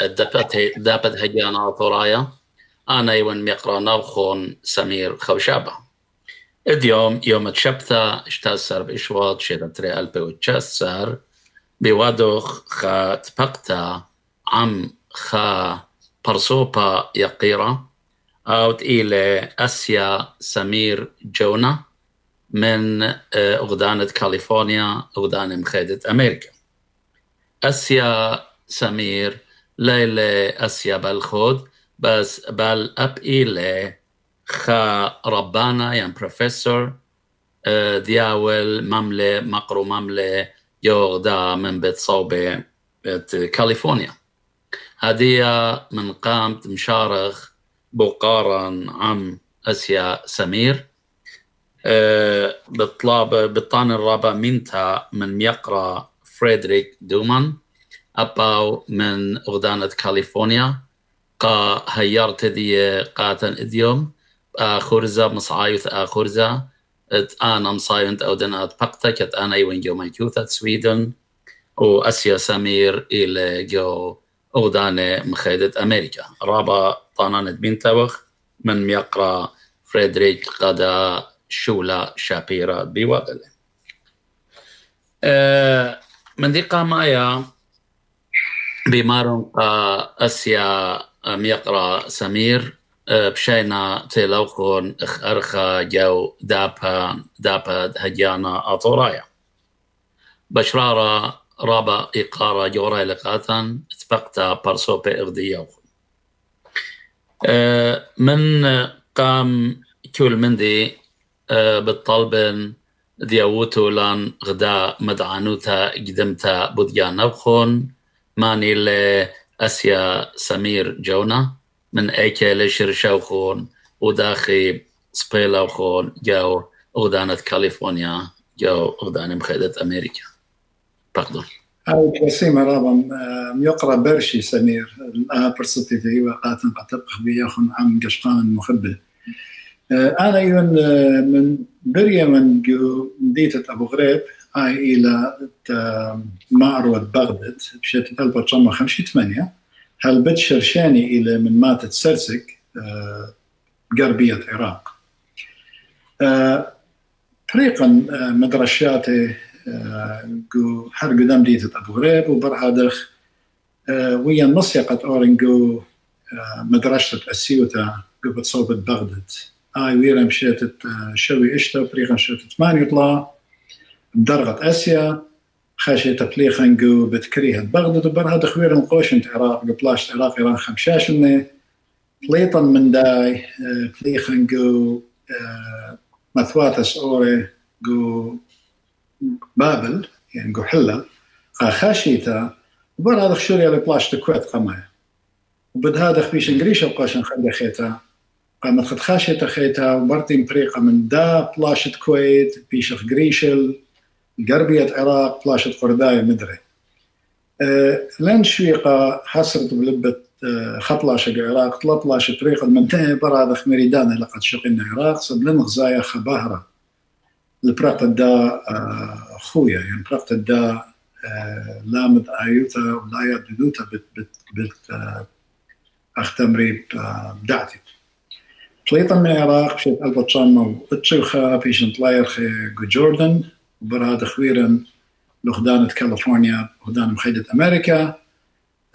دبت دبت هجانا ثرايا أنا يون ميقرا نوخون سمير خوشابة اليوم يوم تشبتا اشتاسر بإشواط شيرا تري ألبي وتشاسر بوادوخ خا تبقتا عم خا برسوبا يقيرا أو إلى أسيا سمير جونا من أغدانة كاليفورنيا أغدانة مخيدة أمريكا أسيا سمير ليلة أسيا بالخود بس بل أب إلى خا ربانا يعني بروفيسور دياول مملة مقرو مملة يوغدا من بيت صوبة بيت كاليفورنيا هدية من قامت مشارخ بقارن عم أسيا سمير بطلاب بطان الرابع منتا من يقرأ فريدريك دومان أباو من أغدانة كاليفورنيا قا هيرت دي قاتن إديوم خرزة مصعايث آخرزة إت أنا مصاينت أو دنات بقتا كت أنا يوين جو مانكيوثة سويدن وأسيا سمير إلى جو أغدانة مخيدة أمريكا. رابا طانانت بنتوخ من يقرأ فريدريك قدا شولا شابيرا أه من دي قامايا بمارن أسيا يقرأ سمير بشينا تلوخون أرخا جو دابا دابا هجانا أطورايا. بشرارة رابا إقارة جورا لقاتا اتفقتا برسوبي إغديو من قام كل من دي بالطلب ديوتو لأن غدا مدعانوتا قدمتا بديا نبخون ماني لأسيا سمير جونا من ايكي لشرشوخون وداخي سبيلوخون جو أغدانة كاليفورنيا جو أغدانة مخيدة أمريكا. باردون هاي كسيمة رابا يقرأ برشي سمير برصتي في وقاتن قطبخ بياخن عم قشطان المخبة أنا يون من بريا من مديتة أبو غريب هاي إلى معروة بغداد تشمع خمشي ثمانية. هل بيت شرشاني إلى من ماتت سرسك؟ غربية العراق طريقا مدرشاتي جو هر قدام ديتة أبو غريب وبرهادخ ويا نصيقة أورنجو مدرسة أسيوتا جو بتصوبت بغداد. هاي ويرا مشيت شوي إشتا بريخا شوت ثمانية يطلع بدرغة آسيا خاشية بليخن جو بتكريها بغداد وبرها خوير مقوشن عراق بلاش عراق إيران خمشاشنة بليطا من داي بليخن جو مثواثس أوري جو بابل يعني جو حلة خاشيتا وبر هذا خشوري على بلاش الكويت قمايا وبد هذا خبيش انجريش وقاشن خلي خيتا. قامت خد خاشيتا خيتا وبرتين بريقة من دا بلاشة كويت بيشخ جريشل غربية عراق بلاشة قرداية مدري. أه لأن شويقة حصرت بلبة أه خبلاشة عراق طلب بلاشة طريقة المنتهى برا ميريدانا لقد شقنا عراق سبلن غزايا خباهرة البراقة دا أه خويا يعني براقة دا لامد آيوتا ولايا دودوتا بت بت بت أختمري بدعتي طليطا من العراق مشيت ألبا تشاما واتشوخا بيشن طلاير خي جوردن. وبراد خويرا لخدانة كاليفورنيا وخدانة مخيدة أمريكا.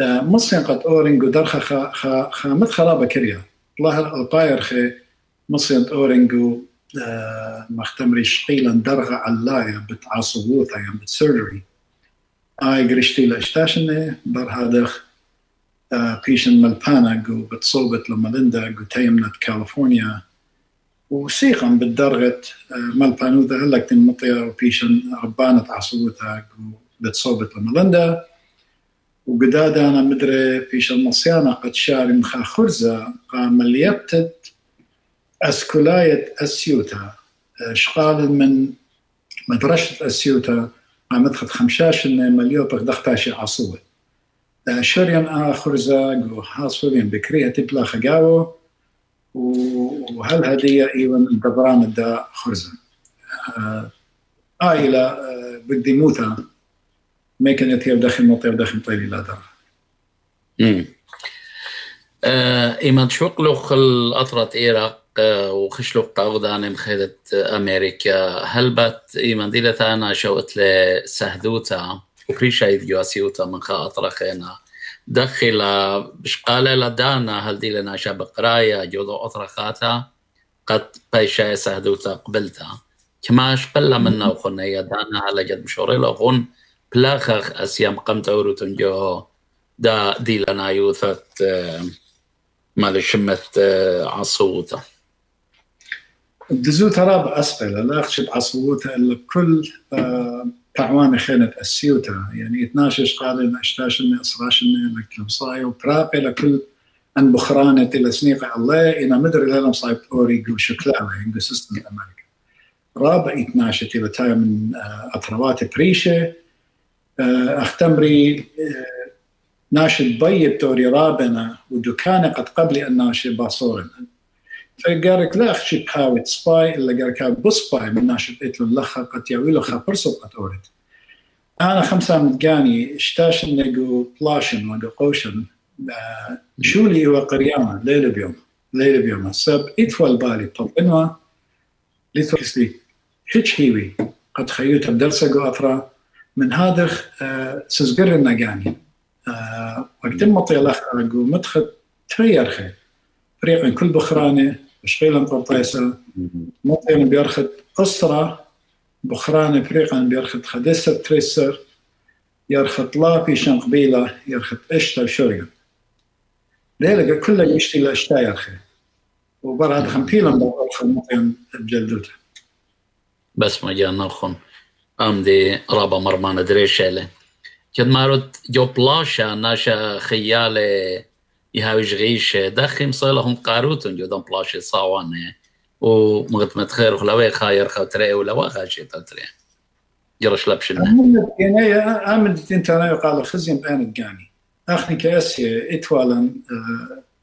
مصين قد أورنجو درخا خا خا خا مت خرابة كريا. طلاه القاير خي مصين أورنجو مختمري شقيلا درغا علايا بتعصبوثا يعني بتسيرجري آي قرشتي لاشتاشني برهادخ بيشن ملبانا جو بتصوبت لماليندا جو تيمنت كاليفورنيا. وسيقا بالدرغت ملبانو ذا هلك تنمطيا وبيشن ربانة عصوتها جو بتصوبت لماليندا وقدادا أنا مدري بيشن مصيانة قد شاري مخا خرزة قام ليبتت أسكولاية أسيوتا. شقال من مدرسة أسيوتا قامت خد خمشاش مليو بغدختاشي عصوت شريان آخر زاق وحاصلين بكريها تبلا خقاوة. وهل هدية إيوان الدبران دا خرزة؟ آيلة بدي موتا ما كان يتيب داخل مطيب داخل طيب لا امم إيمان شوقلوخ الأطرة إيراق وخشلوخ قاودان مخيدة أمريكا؟ هل بات إيمان ديلة أنا شوقت لسهدوتا؟ وكريشا يديو أسيوتا من خا أطرخينا دخل بشقالة لدانا هل دي لنا شاب قراية جودو أطرخاتا قد بايشا سهدوتا قبلتا. كماش قل منا وخنا يدانا هل جد مشوري لغون بلاخخ أسيام قمت أوروتون جو دا دي لنا يوثت مال شمت عصوتا دزوت راب أسفل لا أخشب عصوتا إلا كل تعوان خينة السيوتا يعني 12 قال اشتاشن اصراشن لك لمصاي وبرابي لكل أن بخرانة إلى سنيقة الله أنا مدري لنا مصاي بوري شكلها انجو سيستم أمريكا. رابع 12 تيلا تاي من أطروات بريشة. أختمري ناشد بي بتوري رابنا ودكانة قد قبلي أن ناشد باصورنا فقالك لا اخشي بحاوي سباي إلا قالك بسباي من ناشد قلت له لخا قد يوي له خبرسو قد اورد أنا خمسة متقاني إشتاش نقو بلاشن وقو قوشن. شو لي هو قريانا ليلة بيوم. ليلة بيوم. سب اتفول بالي. طبنوا لتوكس لي. هيتش هيوي. قد خيوت بدرسة قو اطرا من هذا سزقر النقاني. وقت ما طيل اخر قو مدخل ترير خير. فريق كل بخرانة. وشغيلا قرطيسة مطين بيرخد أسرة بخرانة فريقا بيرخد خدسة تريسر يرخد لابي شن قبيلة يرخد إشتا وشوريا. ليلة كلها يشتي لاشتا يرخي وبر هذا خمبيلا بوقف مطين بجلدوته بس ما جاء نخون أم دي رابا مرمان دريشة كد مارد جو بلاشا ناشا خيالي يهاوي جغيش دخم صيلهم قاروتون جو دم بلاشي صاوانه ومغت متخير خلاوي خاير خاطري ولا واخا شي تطري جرش لبش يعني امد انت أنا يقال خزين بين الجاني أخني كاسي اتوالا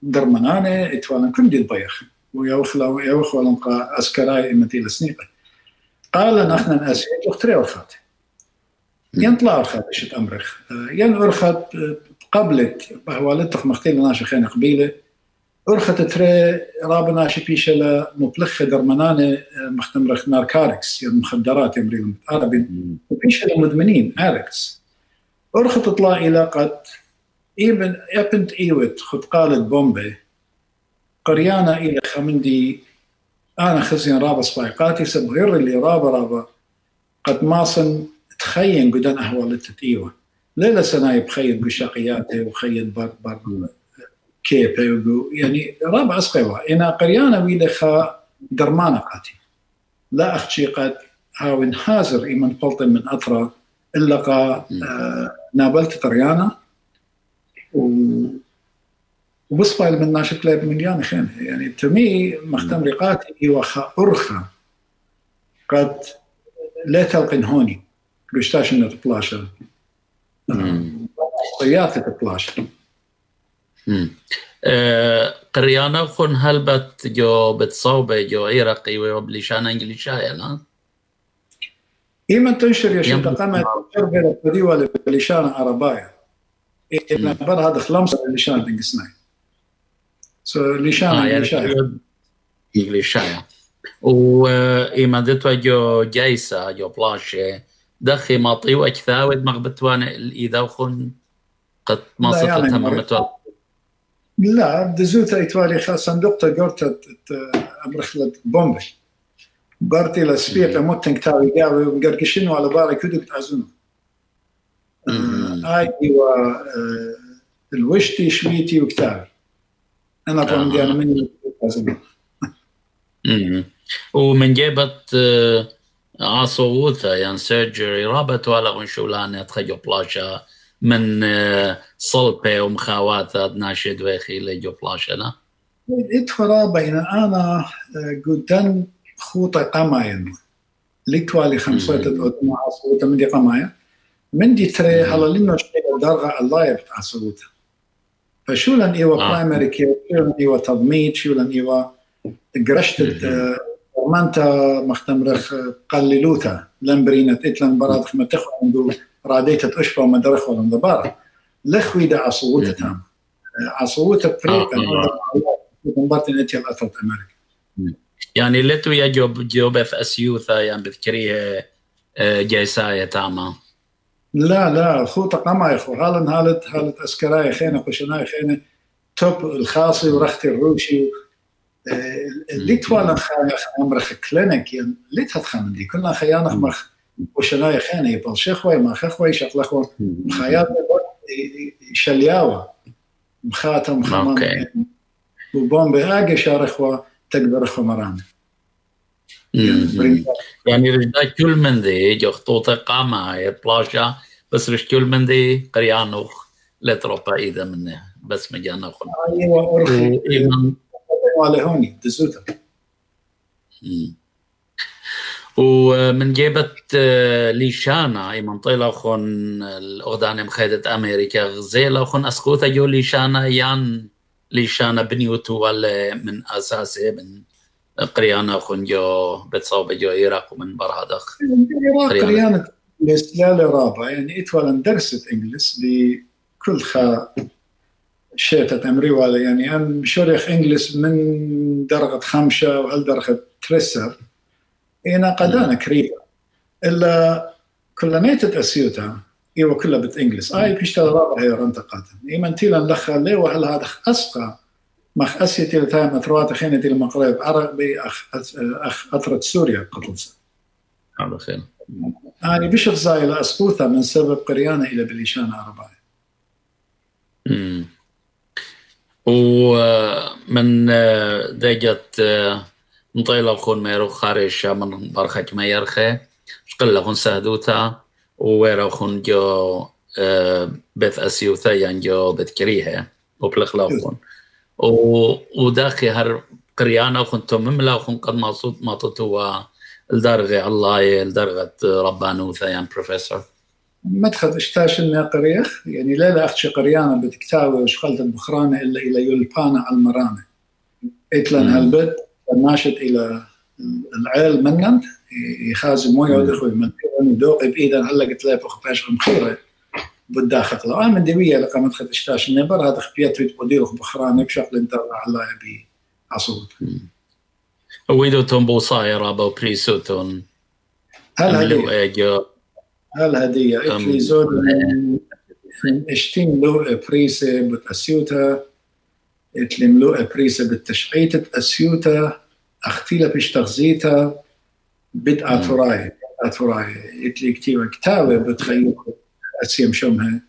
درمنانه اتوالا كل دي البيخ ويوخلا يوخلا قا أسكراي امتي لسنيقه قال نحن ناسي اختري ورخات ينطلع ورخات شت أمرخ؟ ين ورخات قبلت والدتك مختيل ناشي خين قبيلة أرخت تري رابنا شي بيشة لمبلخ درمنانة مختمرخ ناركاركس يعني مخدرات يمري عربي وبيشة لمدمنين اركس أرخت تطلع إلى قد إيبن ابنت إيوت خد قالت بومبي قريانا إلى خمندي أنا خزين رابا سبايقاتي سبغير اللي رابا رابا. قد ماصن تخين قدان أهوالت إيوه ليلة سنة بخيط بشقياته وخيط بر بر كيبه يعني رابع اسقيوا انا قريانا ويدا خا درمانا قاتي لا أختي قد هاون هازر ايمن قلت من أطرا إلا قا آه نابلت طريانا. و وبصبع من ناشط لاب مليان خين يعني تمي مختم رقاتي وخا أرخا. قد لا تلقن هوني. قشتاش إنه تبلاشا. طياتي تبلاشا قريانا خون هلبت جو بتصوبة جو عراقي وبلشان انجليشايا لا إيما تنشر يا شيخ؟ قامت تربية بديوة بلشان عربايا إيما بر هذا خلمسة بلشان دنقسناي سو لشان انجليشايا انجليشايا وإيما دتوا جو جايسة جو بلاشة دخي ماطي واكثاود مغبتوان الاذا وخن قد ما صفتها مرمتوان لا دزوتا إيتوالي خا صندوق قرت امرخلت بومبش قرتي لسبيق لموتن كتاوي قاوي ومقرقشين على بالي كدو تعزنو هاي و الوشتي شويتي وكتاوي. أنا دي أنا مني. تعزنو ومن جيبت عصووثة يعني سيرجري رابط ولا غنشولانة تخيو بلاشا من صلبة ومخاوات ناشد ويخي لجو بلاشنا اتفرا بين أنا قدن خوطة قماين لكوالي خمسة أوتما عصوتا من دي قمايا من دي تري. هلا لنا شيء درغة الله يبتع عصوتا فشو لن ايوا برايمري كير شو لن ايوا تضميد شو لن ايوا قرشت مانتا مختمرخ قللوتا لمبرينة اتلن برادخ متخو عنده راديتة أشفى ومدرخ ولا مدبارة لخوي دا عصوتة تام عصوت بريقا مبارتي نتي الأطلت أمريكا يعني لتو يجوب جوبث أسيوثا يعني بذكريه جيساية تاما لا لا خوطة قما يخو هالن هالت هالت أسكراي خينة قشناي خينة توب الخاصي ورختي الروشي ليتوانا خانخ أمرخ كلينك يعني ليت هتخمن دي كلنا خيانخ مخ وشناي خينة يبال شيخوي ما خخوي شغلخون خيات شلياوة مخاتم خمام وبوم بهاجي شارخوا تقدر خمران يعني رجدا كل من ذي جو خطوطة قامة يطلاشا بس رش كل من ذي قريانوخ لتروبا إذا منه بس مجانا خل أيوة أرخي على هوني ومن جيبت ليشانا اي منطقة خون الأغدان مخيدة أمريكا غزيلة خون أسقوطة جو ليشانا يان ليشانا بنيوتو ولا من أساسه من قريانا خون جو بتصوب جو إيراق ومن برهدخ قريانا. لا رابع يعني إتوالا درست إنجلس بكل خا شيتة أمري ولا يعني. أنا شريخ إنجلس من درجة خمسة وهل درجة ترسر هنا قدانا كريبا إلا كل نيتة أسيوتا إيوه كلها بالإنجلس آي بيشتغل رابع هي رنتقاتا إيمان تيلا نلخا ليه وهل هذا أسقى. مخ أسيتي لتايم أتروات خينة دي المقرب عربي أخ أخ أطرد سوريا قطلسة هذا خير. أنا بشخ زاي لأسقوثا من سبب قريانة إلى بليشان ومن دجت نطيلا خون ميرو خارج من برخة ما يرخي شقل خون سهدوتا. وويرا خون جو بث أسيوتا يعني جو بث كريها وبلخ لاخون وداخي هر قريانا خون تمم خون قد مصوت مطتوا الدرجة الله الدرجة ربانوثا يعني بروفيسور مدخل إشتاش انها قريخ. يعني لا لا اختش قريانة بتكتاوي وشغلت البخرانة إلا إلى يلبانا على المرانة. اتلن هالبت ناشط إلى العيل منن يخازي موية ودخل من دوق بايدا هلا قلت له بخ مخيرة بالداخل. لا من دوية لقى مدخل إشتاش النبر. هذا خبيت ودير بخرانة بشكل أنت على بي عصوت ويدو تومبو صايرة بو بريسوتون هل هدية. هل هدية اتلي زود إشتين لو بريسة بتأسيوتا اتلي ملوء بريسة بالتشعيتة أسيوتا اختيلة بيش تغزيتا بد آتوراي آتوراي. إتلي كتيبة كتابة بتخيل أسيم شمها.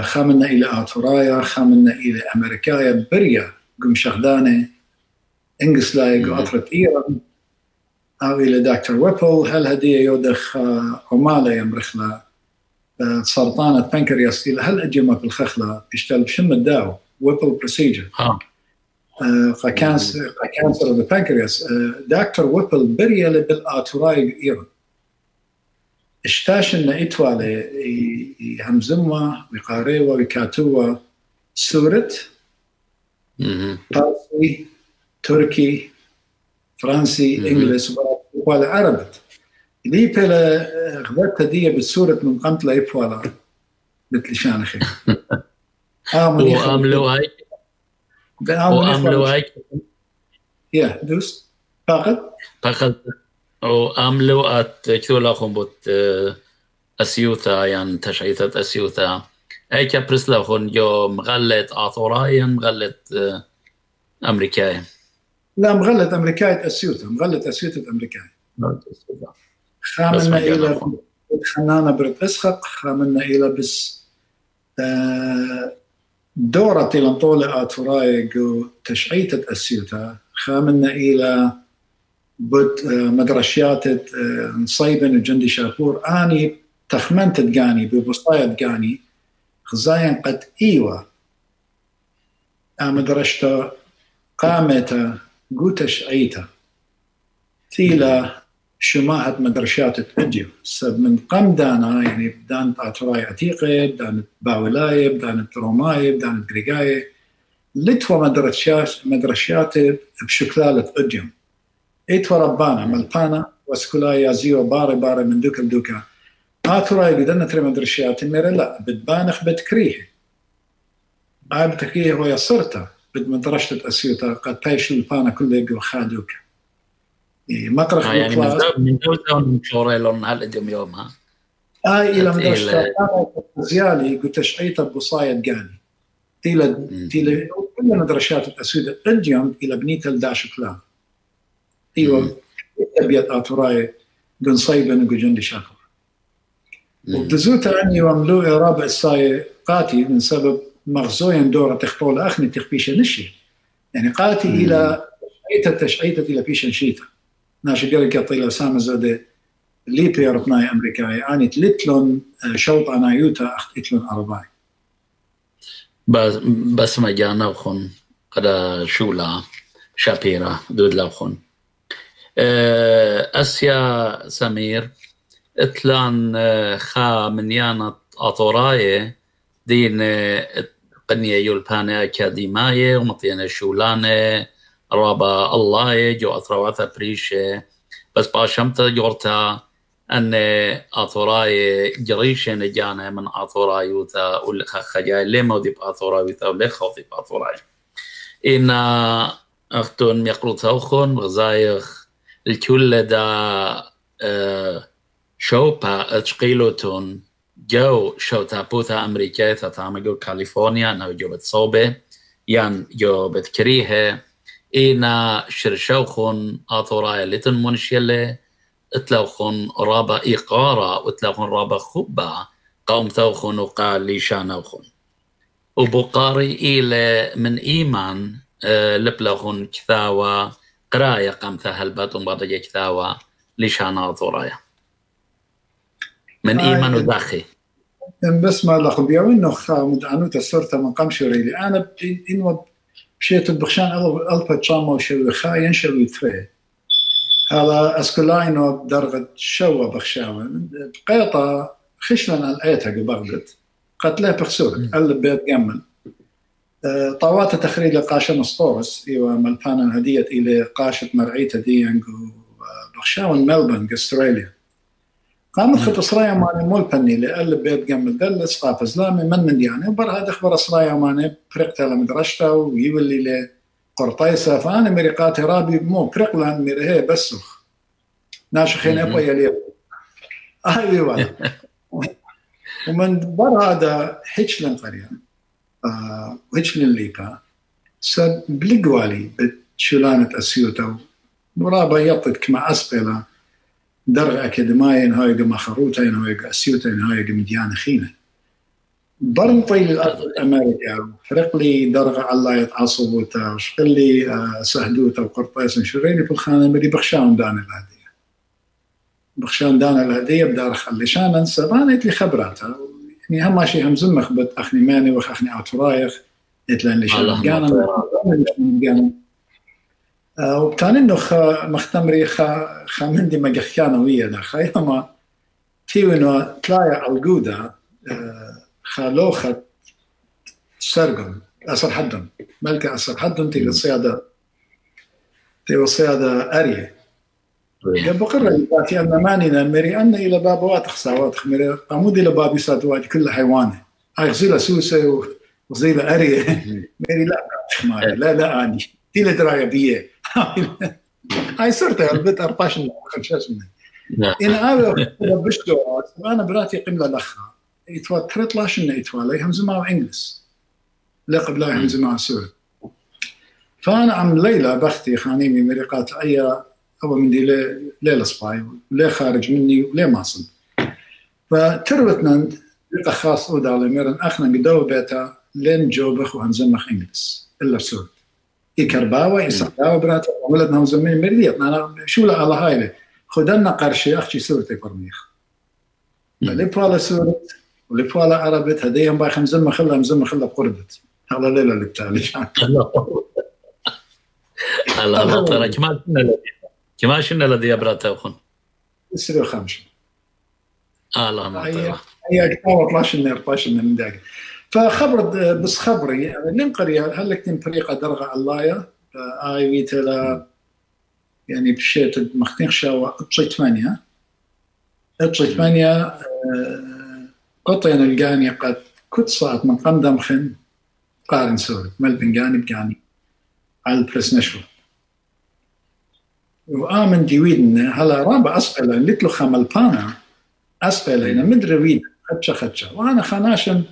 خامنا إلى آتورايا خامنا إلى أمريكايا بريا قم شغدانة انجس لايق أطرت إيران. أو إلى دكتور ويبل. هل هدية يودخ عمالة يمرخنا سرطان البنكرياس إلى هل أجمع في الخخلة؟ يشتغل بشم الداو؟ ويبل بروسيجر كانسر كانسر البنكرياس دكتور ويبل بريا بالآتوراي إيران. اشتاش ان اتوالي يهمزموا ويقاريوا ويكاتوا سورة؟ فارسي تركي فرنسي انجلس ولا عربت لي بلا غبت دي بالسورة من قمت لا يبوالا مثل شانخي وعملوا هاي؟ وعملوا هاي؟ يا دوس. فقط؟ فقط. وعملوا ات كثولا خنبوت اسيوتا يعني تشعيثة اسيوتا أي كابرسلا خن جو مغلت اثورايا مغلت امريكاي لا مغلت أمريكاي اسيوتا مغلت اسيوتا امريكاي خامنا إلى خنانه برد أسخق خامنا إلى بس دورة طولة آتوراي جو تشعيتة أسيوتا خامنا إلى بد مدرشيات نصيبن وجندي شاكور آني تخمنت تقاني ببصايا تقاني خزاين قد إيوه. مدرشتا قامتا قوتش عيتا ثيلا شماعة مدرشات تأجيو سب من قم دانا يعني بدان تراي عتيقة بدان باولاية بدان تروماية بدان قريقاية لتوا مدرشات مدرشات بشكلالة أجيو ايتوا ربانا ملبانا وسكولايا زيو باري باري من دوكا دوكا آتوراي بدنا تري مدرشيات الميرا لا بتبانخ بتكريه عابتك هو يصرت بد مدرسة أسيوطة قد تايش الفانا كله جو خادوك مقرخ آه يعني من دوزة من شوريلون على اليوم يوم ها؟ آه إلى مدرسة زيالي قلت شعيت بصايد قاني. تيلا تيلا كل مدرسات الأسيوطة اليوم إلى بنيت الداش كلام أيوه. أبيض أتوراي قن صيبن وقجن شاكر. وبدزوتا اني وملو رابع الصاي قاتي من سبب مغزوين دورة تخطول اخني تخبيش نشي يعني قاتي مم. إلى شعيتا تشعيتا إلى بيشن شيتا ناشي قال قطيلا سامة زودة لي بيربناي امريكاي اني تلتلون آه، شوط أنا يوتا أخت إتلون ارباي بس بس ما جانا وخن قد شولا شابيرا دود لوخن أسيا سمير إتلان خا من يانا اطوراي دين قنية يولبانة أكاديماية ومطينا شولانة رابا الله جو أطرواثا بريشة بس باشمتا جورتا أن أطوراي جريشة نجانا من أطوراي وتا ولخا خجاي. لما ودي بأطوراي وتا ولخا ودي بأطوراي إن أختون ميقروتا أخون غزايخ الكل دا شوبا اتشقيلوتون جو شو تابوثا أمريكا تتعمقو كاليفورنيا نو جو بتصوبة يان جو بتكريها إينا شرشوخون آطورايا لتن منشيلة اتلوخون رابا إيقارا واتلوخون رابا خبا قوم توخون وقال لي شانوخون وبقاري إلى من إيمان لبلغون كثاوة قرايه قام هلبت ومبادة كتاوى لشانا ضورايا من آه ايمان وداخي بس ما لخ بيوين نخ مدعنو تسرت من قام شوريلي أنا انو بشيت بخشان الفا تشاما وشوي خا ينشوي ثري هذا اسكولاينو درغت شوا بخشاوة. قيطة خشنا الايتها قبغدت قتلة بخسور قلب بيت جمل. طوات تخريج قاشة مسطورس إيوا ملبانا هدية إلى قاشة مرعية هدية بخشاون ملبن أستراليا. قامت خط صرايا ماني مول بني لأل بيت جنب دل سقاف إسلامي من من يعني؟ وبر هذا إخبار صرايا ماني برقتا لمدرشتا ويولي لي قرطيسة فأنا مريقاتي رابي مو برق لأن مريه بسخ ناشخين أبو يلي. أيوة. ومن بر هذا هيتشلن قريان وهيش للليبا سب بلقوالي بتشولانة أسيوتا مرابا يطد كما أسبلا در أكاديمية هاي قما خروتا هاي أسيوتا هاي مديانة خينة برن طيل الأرض أمريكا فرق لي درغ الله يتعصبوتا وشقل لي آه، سهدوتا وقرطيس شريني بالخانة مري بخشان دان الهدية بخشان دان الهدية بدار خلي شان انسى لي خبراتها يعني هم شيء هم زمخ بت اخني ماني وخ اخني اوترايخ اتلان لي شغل جانا وبتاني إنه مختمري خا خامندي ما جخيانا ويا دا خايما تيو إنه تلايا الجودا خالوخة سرقم أسر حدن ملكة أسر حدن تيجي الصيادة تيجي الصيادة أرية. بقرة في أن مانينا مري أن إلى باب واتخ ساواتخ مري أمود إلى باب يسات واجي كل حيوانة. هاي غزيلة سوسة وغزيلة أرية. مري لا لا لا أني. تيلا دراية بيه هاي صرت البيت 14 خمسة إن أنا بشتو أنا براتي قملة لخا يتوا تريت لاشن يتوا هم زما إنجلس لا قبل هم زما سوري. فأنا عم ليلى بختي خانيمي مريقات أي هو من دي ليه السباي وليه خارج مني وليه ماصل. فتروتنا بيتا خاص أو دالي ميرن أخنا قدو بيتا لين جوبخ وهنزمخ انجلس إلا سود إي كرباوة إي سقداوة برات ولدنا وزمين مريض أنا شو لا الله هاي خدنا قرشي اخشي سورتي برميخ اللي بوالا سورت واللي بوالا عربت هديهم باي خمزمة خلا مزمة خلا بقربت. هذا ليلة اللي بتالي الله الله كمان كما شنو الذي أبرأ أخون؟ يسري خمسة آه لا ما هي هي كتابة 12 14 من داك فخبر بس خبري يعني ننقري. هل لك طريقة درغة اللايا آي ويتلا يعني بشيت مختين شاوة اتشي ثمانية اتشي ثمانية قطين القاني قد كنت صات من قندم خن. قارن سوري ملبن جاني بجاني. على البرس نشوه وآمن دي ويدن هلا رابع أسئلة اللي تلو خمال بانا؟ أسئلة مدري ويد خدشة خدشة. وأنا خناشم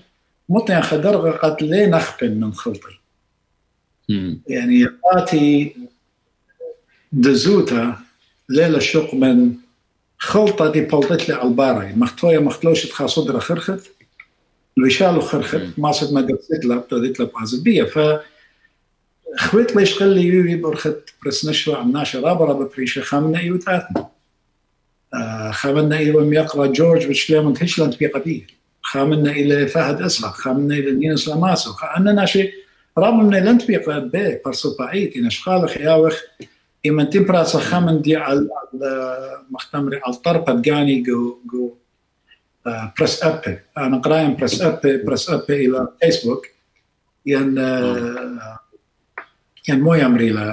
مطيع خدرغة قد لي نخبن من خلطي. يعني قاتي دزوتا ليلة شق من خلطة دي بلطت لي ألباري. مختوية مختلوش تخا صدر خرخت الوشالو خرخت ما صد ما درست لها ابتديت لها بأزبية. ف خويت ليش خلي يوي برخت برس نشوى عم ناشا رابا رابا بريشة خامنا إيو تاتنا. آه خامنا إيو يقرأ جورج بشليمون هيشلاند في قبيل. خامنا إلى فهد اسحق خامنا إلى نينس لاماسو خامنا ناشي رابا من لنت بيقرا بي برسو باعيك ان اشخال خياوخ إما تمبرا خامن دي على مختمري على الطربة جاني جو جو بريس اب أنا قرايم بريس اب بريس اب إلى فيسبوك ين ين مو يمري لا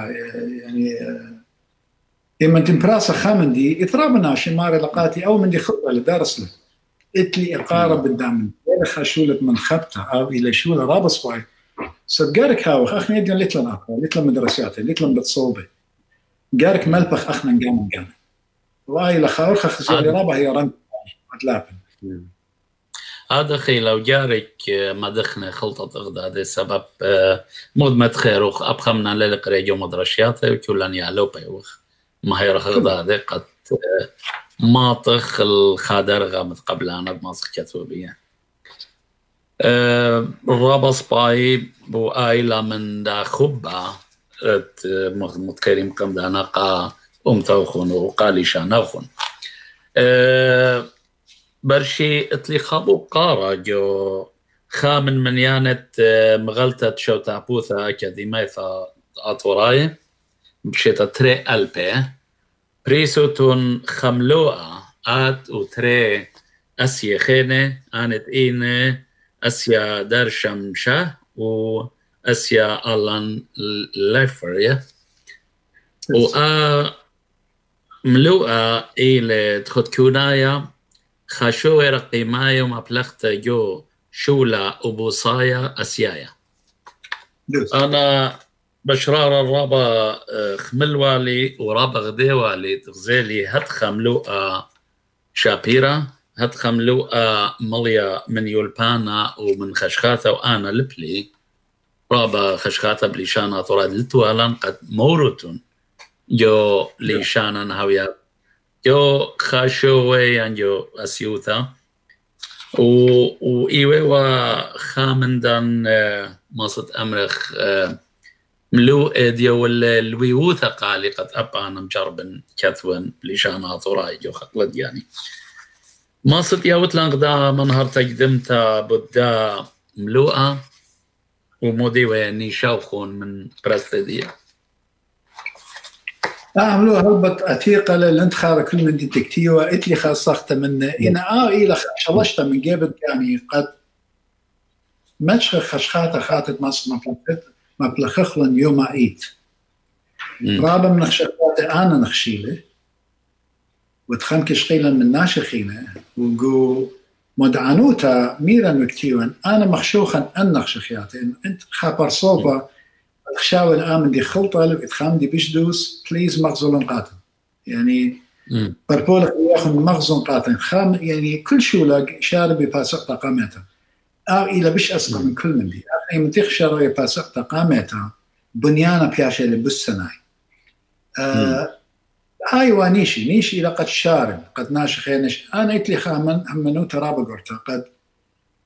يعني إما تمبراسا خامن دي إترابنا شمار لقاتي أو من دي خطبة لدارس له. إتلي إقارة بالدامن إلى خاشولة من خبطة أو إلى شولة رابص باي صدقارك هاوخ أخني يدين لتلن أقوى لتلن مدرساتي لتلن بتصوبي. قارك ملبخ أخنا نقام نقام وآي لخاورخ خزيالي رابع هي رنك أتلابن هذا خي لو جارك مدخنا خلطة إغداد سبب مدمة خيروخ أبخمنا للق ريجو مدرشياته وكلان يعلو بيوخ ما هي رخ إغداد قد ماطخ الخادر غامت قبلانا بماسخ كتوبية رابص باي بو آيلا من دا خبا متكريم قم دانا قا أم توخون وقالي شانوخون برشي اتلي خابو قارا جو خامن من يانت مغلطة شو تعبوثا كذي مايثا أطوراي بشيتا تري ألبي. بريسوتون خملوء آت وتري أسيا خينة آنت إينة أسيا دار شمشة وأسيا ألان ليفر وآ ملوءة إلى تخد كونايا خاشوير قيمايا ومبلغت جو شولا وبوصايا أسيايا أنا بشرار الرابا خمل والي ورابا غدي والي تغزيلي هت خملوء شابيرا هت خملوء مليا من يولبانا ومن خشخاتا وأنا لبلي. رابا خشخاتا بليشانا طراد لتوالان قد موروتون جو ليشانا هاويا جو خاشوي عن جو أسيوتا. و وإيوه وخامندان مصد أمرخ ملو ديو الويوثا قالي قد أبانا مجربن كثون لشانا طراي جو خقلد يعني. مصد يوت لانقدا منهر تقدمتا بدا ملوءة ومودي ويعني شوخون من برستدية عملوا هربت أتيقة للانتخار كل من دي تكتيوة إتلي خاصة من إنا آه إلى شلشت من جيبت يعني قد ماتش خشخاتة خاتت مصر مبلغت مبلغخلن يوم إيت رابع من خشخاتة أنا نخشيلة وتخمك شقيلا من ناشخينة وقو مدعنوتا ميرا مكتيوان أنا مخشوخا أن نخشخياتي أنت خابر صوبة خشاوي الآن دي خلطة لو إتخام دي بيشدوس بليز مغزول قاتل يعني بربولك ياخذ مغزون قاتل خام يعني كل شو لاق شارب باسق تقامتها أو إلى بش أسقى من كل من دي. أخي من تيخ شارب باسق تقامتها بنيانا بياشي لبسناي آه هاي وانيشي نيشي لقد شارب قد ناش خينش. أنا إتلي خامن همنو ترابا قرتا. قد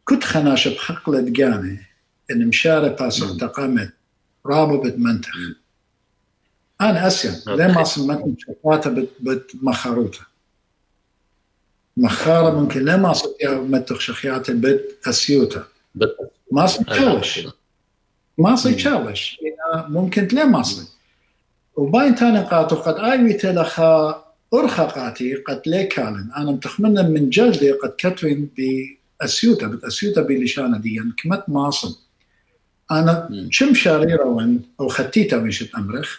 كنت خناش بحقلة دقاني إن مشارب باسق تقامت رابط منتخ. أنا أسيا ليه ما صمت شفاته بت بت مخاره ممكن ليه ما صدق متخ شخياته بت اسيوته ما صدق تشالش ما صدق تشالش ممكن ليه ما صدق وباين تاني قاتو قد ايوي تلخا ارخا قاتي قد ليه كالن انا متخمنا من جلدي قد كتوين باسيوتا بتاسيوتا بلشانه دي كمت ماصل أنا شم شاريرة وين أو ختيتا وين شت امرخ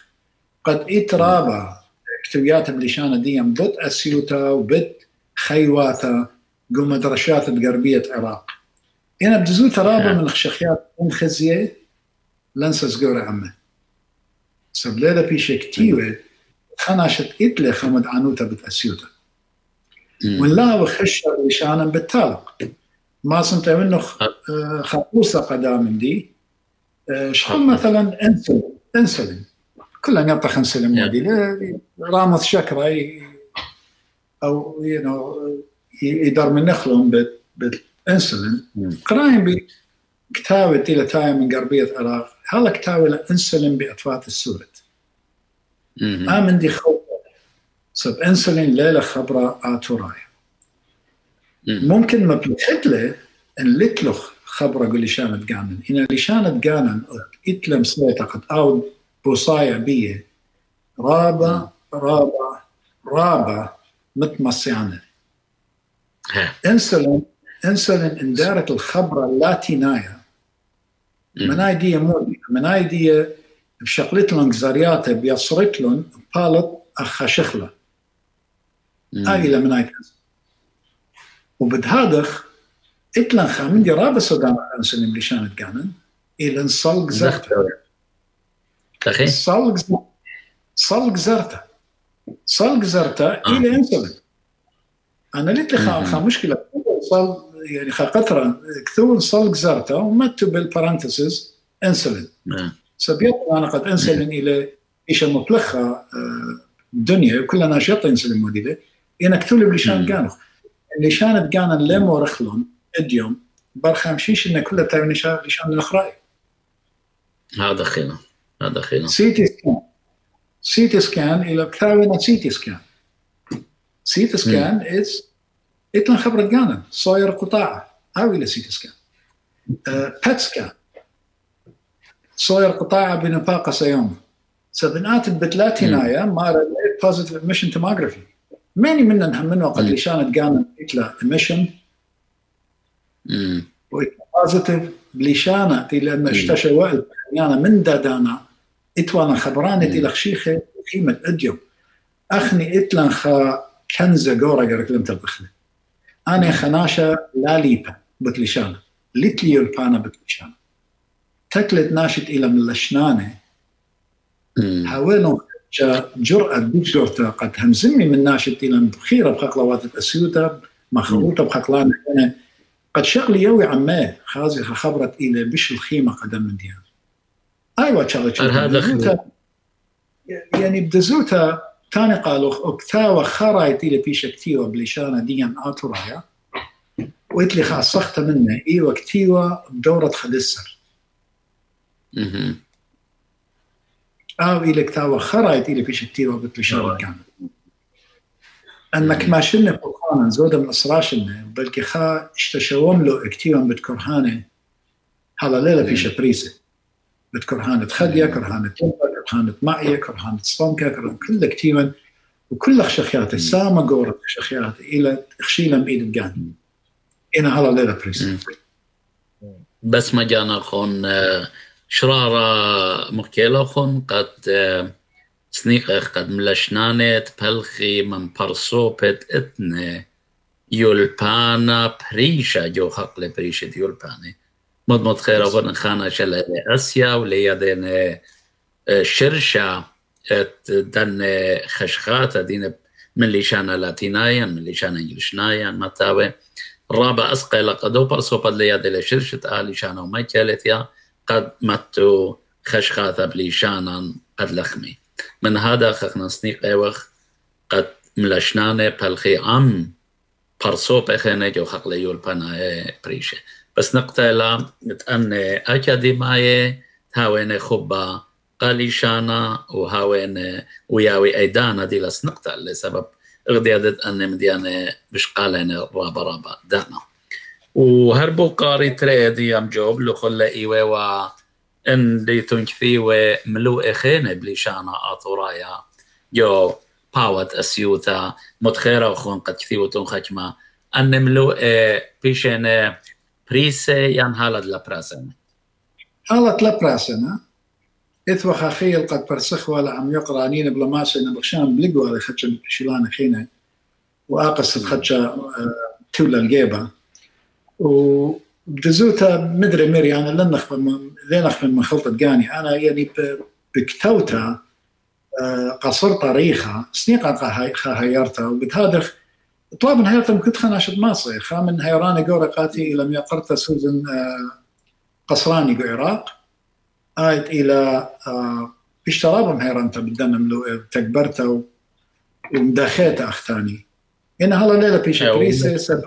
قد اترابا كتويات بلشانة دي بد اسيوتا وبد خيواتا قو مدرشات بغربية العراق أنا بدزو ترابا من خشخيات من خزية. لنسى سجورة عمه. سب ليلة بيش كتيوة خناشت إتلي خمد عنوتا بتأسيوتا ولا وخش لشانا بالتالق. ما سنت منه آه، خطوسة قدام دي. آه، شحال مثلا انسلين انسلين كلنا ينطخ انسلين مودي رامض شكرا. أو يو نو يدار من نخلهم بالانسلين قراين بكتابة إلى تاي من غربية العراق. هلا كتابة الانسلين بأطفات السورة. آمن دي خوف سب انسلين ليلة خبرة آتوراي ممكن ما بتحتله إن لتلخ خبرة قولي شانت قانن إن اللي شانت قانن إتلم سيتقد أو بوصايا بية. رابا رابا رابا متمصيانة. انسلين انسلين ان دارت الخبرة اللاتينايا مناي دي مودي مناي دي بشقلت لهم زرياته بيصرت لهم بالط أخا شخلة. هاي إلى مناي وبدهادخ اتلن خامن رابا سودان انسلين لشانت قانن إلى نصلق زرته صلق صلق صلق زرته إلى انسلين أنا قلت لي خا مشكلة صل يعني خا قطرة. كثون صلق زرته ومتوا بالبارانتسز إنسولين. سبيطلع أنا قد إنسولين إلى إيش المطلخه الدنيا. كلها ناشطه إنسولين موديله أنا كتب لي بلشان كانوا. اللي كان ليمو رخلون اديوم برخمشيش انه كلها تاوي لشان الاخراي هذا خينا هذا خينا سيتي سكان سيتي سكان إلى كتاوي سيتي سكان سيتي سكان از اتلن خبرة جانا صاير قطاع. هاوي لسيتي سكان بات سكان صاير قطاع بنطاقة سيوم. سبنات بتلاتينايا مارا بوزيتيف ايميشن توموغرافي ماني منا نهم من وقت اللي شانت جانا إتلا ايميشن بوزيتيف بليشانا لأن اشتشى وقت يعني من دادانا اتوانا خبرانة إلى خشيخة قيمة أديو. أخني اتلن خا كنزة جورا قرق لم تبخلي أنا خناشة لا ليبا بتلشانة. لتليو البانا بتلشانة. تكلت ناشت إلى من الشنانة حاولوا جرأة بجرتة. قد همزمي من ناشت إلى بخيرة بخقلوات الأسيوطة مخروطة بخقلانة. قد شغلي يوي عماه خازي خبرت إلى بش الخيمة قدم من ديان أيوة هذا يعني بدزوتا تاني قالوا اكتاوا خرايت إلى بيش كتيوا بلشانة ديان آتورايا وقلت لي خاص سخت منه إيوه كتيوا بدورة خدسر أو إلى كتاوا خرايت إلى بيش كتيوا بتلشانة كانت. أنك ما شلنا قرآن زود من اسراشنا بلكي خا اشتشوم له كتيوا بتكرهانه هلا ليلة بيش بريسه بتكرهانة خدية كرهانة كرهانة معية كرهانة صنكة كرهانة كل كتيوا وكل خشخيات سامة قورة خشخيات إلى خشيلة بإيد الجان إنا هلا ليلة بريس. بس ما جانا خون شرارة مكيلة خون قد سنيقة قد ملشنانت بلخي من برسوبت إتني يولبانا بريشا جو حقل بريشة يولباني. مد مد خير. أخونا خانا شل أسيا وليدين شرشة دن خشخات دين من لشانا لاتينايا من لشانا انجلشنايا متاوي رابع أسقى لقدو برسو قد لياد لشرشة آلي شانا وما كالتيا قد متو خشخاثة بليشانا قد لخمي. من هذا خخنا سنيق أيوخ قد ملشنانة بلخي عم برسو بخينة جو خق ليول بنا بس نقطة نتأن أكاديماية تاوين خبا قالي شانا وهاوين وياوي أيدانا لس نقطة لسبب اغديادت أن مديانة بشقالين رابا رابا دانا. وهربو قاري تريد يام جوب لخل إيوه و إن دي تنكفي وملو إخينة بليشانا آطورايا. جو باوت أسيوتا متخيرة وخون قد كثيو تنخجما أن ملو بريسة يان هالد لبراسن هالد لبراسن إثوى خاخيل قد برسخ ولا عم يقرأ نين بلا ماسة بخشان بلقوا على خدشة شيلان خينا وآقس الخدشة تولا الجيبة و بدزوتا مدري ميري أنا لن نخبر لين نخبر من خلطة جاني أنا يعني بكتوتا قصر طريقة سنيقا هايرتا وبتهادخ طلاب من هيرتا كنت خناشت ماصي خا من هيراني قوري قاتي إلى ميقرتا سوزن آه، قصراني عراق. آيت إلى بيشترابهم هيرانتا بدنا تكبرتا ومداخيتا أختاني. إن هلا ليلة بيشا بريسي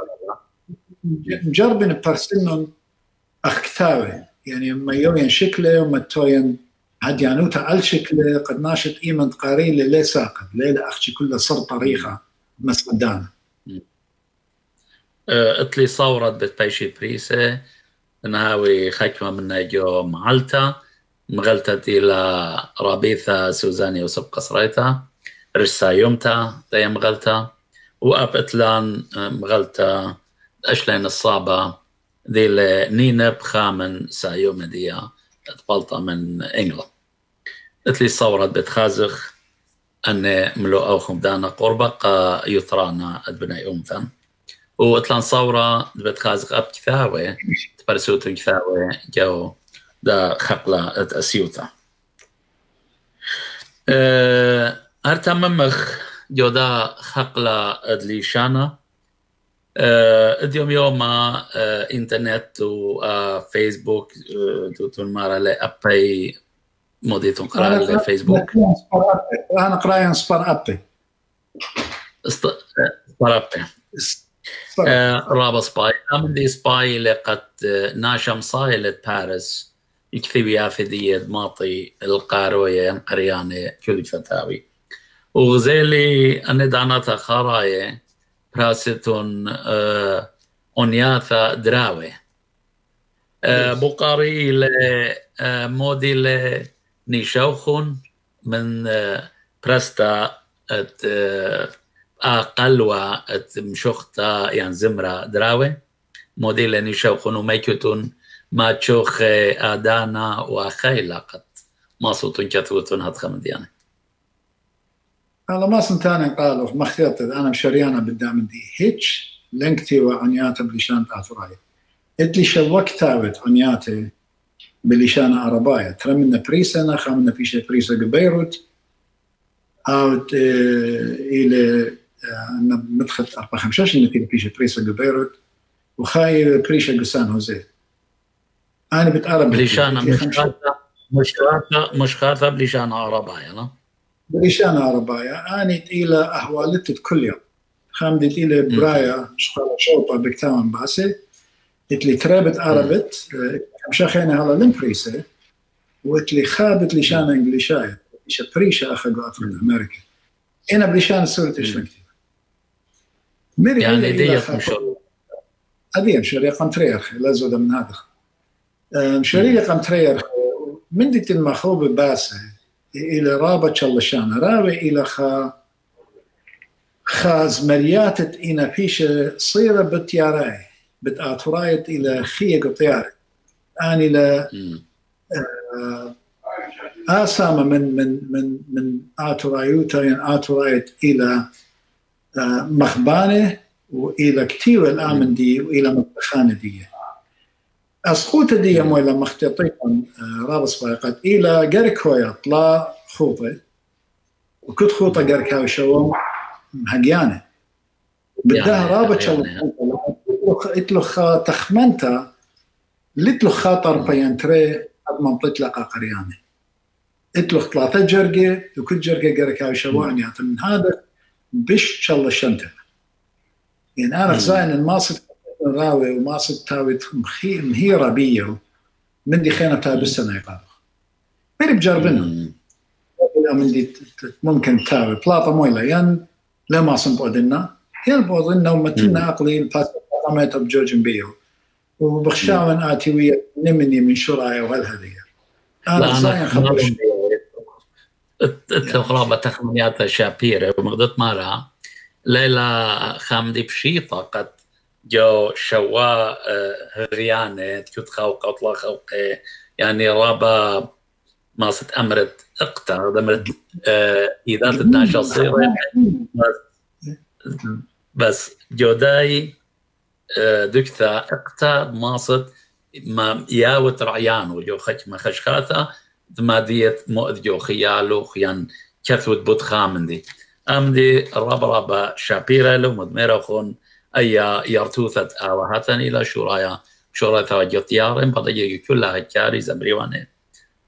مجربين برسنن أختاوي. يعني ما يوين شكله وما توين هديانوتا على شكله. قد ناشط إيمان قاري للي ساقب ليلة أختي كلها صر طريقة مسقدانة إتلي صورت بتبيشي بريسي نهاوي خكمة من جو معلتا مغلتت إلى رابيثا سوزاني وسب قصريتا رسا يومتا دايا مغلتا وأب إتلان مغلتا أشلين الصعبة ذي نينب خامن سايوم ديا تبلطة من انجلند إتلي صورت بتخازخ ان ملو أوخم دانا قربة قا يطرانا ادبنا امثا واتلان صورة بتخازخ اب كثاوي تبرسوت كثاوي جو دا خقلة اسيوتا أه ارتممخ جودا خقلة ادليشانا اديوم يوم انترنت وفيسبوك توتون مارا لأبي موديتون قرار لفيسبوك أنا قرايا سبار ابي سبار ابي رابا سباي. من دي سباي لقد ناشم صايلة باريس يكتب في دي ماطي القاروية قريانة كل فتاوي. وغزيلي أن دانتا خراية براستون آه أونياثا دراوي. آه بقاري ل آه نيشوخون من آه برستا أقلوا ات مشوختا يعني زمرة دراوي. مودي ل نيشوخون وميكوتون ما تشوخ آدانا وخيلا قد ما صوتون كثوتون هاد خمديانه على ما سنتاني قالوا ما خيرت. أنا مشريانا قدام دي هيتش لنكتي وعنياتا بلشان تاثراي اتلي شوك تاوت عنياتي بلشان عربايا ترى من بريسنا خامنا بيشا بريسا بيروت اوت إلى أنا مدخل أربع خمسة نتيجة بيشا بريسا بيروت وخاي بريشا قسان هوزي. أنا بتعرف بلشان مش خاطة مش خاطة مش بلشان عربايا لا؟ بريشان عربايا اني إلى أهوالت كل يوم. خامدت إلى برايا شغالة شوطة بكتاون باسي. اتلي ترابت عربت مشا خينا هلا لمبريسة واتلي خابت لشان إنجليشاية. إيش بريشة أخذ أفرد أمريكا. أنا بريشان سورة إيش يعني ديت مشروع هذه مشاريع قنترير لا زود من هذا. مشاريع قنترير من دي المخوبة باسة؟ إلى رابا تشلشانا راوي إلى خا خاز مرياتت إنا فيش صيرة بتياراي. بتآترايت إلى خيق قطياري أنا إلى آه آسامة من من من من آترايوتا يعني آترايت إلى آه مخبانة وإلى كتير الآمن دي وإلى مطبخانة دي. أسقوط دي مو إلى مختطين رابص بايقات إلى قرك هويا طلا خوطة. وكنت خوطة قرك هاوي شو هقيانه بدها رابط شو اتلخ تخمنتا. لتلخ خاطر بينتري قد ما تطلق قريانة. اتلخ ثلاثة جرقة وكل جرقة قرك هاوي شو يعني من هذا بش شل شنته يعني أنا زين الماصد راوي وما صدت تاوي مهيرة بيو من دي خينا تابسنا يقال مين بجربنا من دي ممكن تاوي. بلاطة مويلة ين لا ما صن بودنا ين بودنا ومتنا الباس قامت بجوج بيو وبخشاون آتي ويا نمني من شرايا وهالهذية أنا زين خبر خرابة تخمينات شابيرة ومغدت مرة ليلى خامدي بشيطة قد جو شوا هريانة كنت خوق أطلع خوق يعني رابا ما صد أمرت اقتر أمرت إذا 12 صيرة بس جوداي دكتا اقتا ماصت ما ياوت رعيان وجو خش ما خشخاتا ما جو خيالو خيان كثوت بوت خامندي. أمدي رب رب شابيرا لو مدمرا خون أيا يرتوثت اوهاتن إلى شورايا. شورا توجه تيارن بضيجي كلها كاري زبريوانه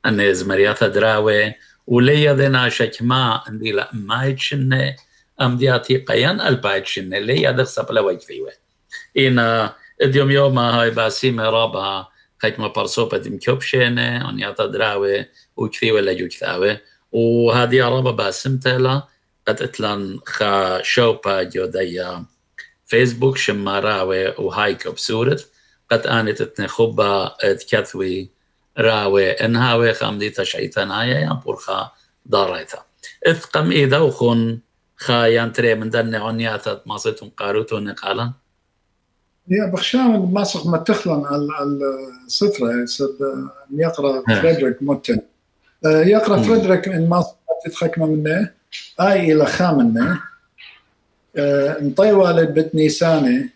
أن زمرياتا دراوي. وليا دنا شكما أندي لا مايتشنه ام دياتي قيان البايتشنه ليا دخسب لوجفيوه إن إديوم يوم هاي باسيم رابها. خيت ما برسوبة دم كوبشينه أن ياتا دراوي وكثيوه لجو كثاوه وهذه رابا باسم تلا قد اتلان خا شوبا جوديا فيسبوك شماراوي وهايكو بسورت قد آنت اتنخبا اتكثوي راوي انهاوي خامدي تشعيتان هاي يا بورخا داريتا اتقم إذا وخون خا ينتري من دن عنياتا ماسيتون قاروتو نقالا يا بخشام ماسخ ما تخلن السترة يقرأ فريدريك موتن يقرأ فريدريك إن ماسخ تتخكم منه آي إلى خامنه مطيوة بتنيسانه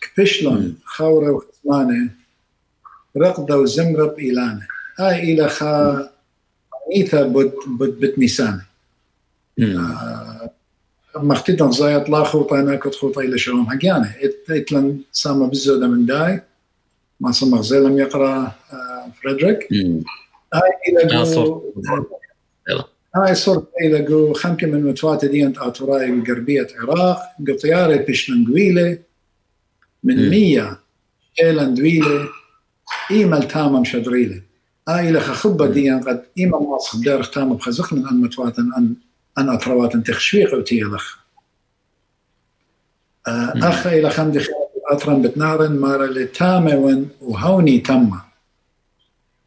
كبشلون خورة وخزمانة رقدة وزمرب إيلانة. هاي إلى خا إيثا بتنيسانه مختدن زايت لا خوطا أنا كنت خوطا إلى شلون حقيانه اتلن سامة بالزودة من داي ما سمع زيلم يقرا فريدريك هاي إلى هاي صرت إلى جو خمكة من متواتة دي انت اتوراي بقربية عراق. قطياري بشلنقويلة من مية شيلن دويلة إيمال تامم شدريلة هاي إلى خبة دي قد إيما ماصخ دار تامم بخزخن أن متواتن أن أن أطروات أنت خشويق وتي لخ. أخ إلى خمد أطرن بتنارن مارا لتامة ون وهوني تمّا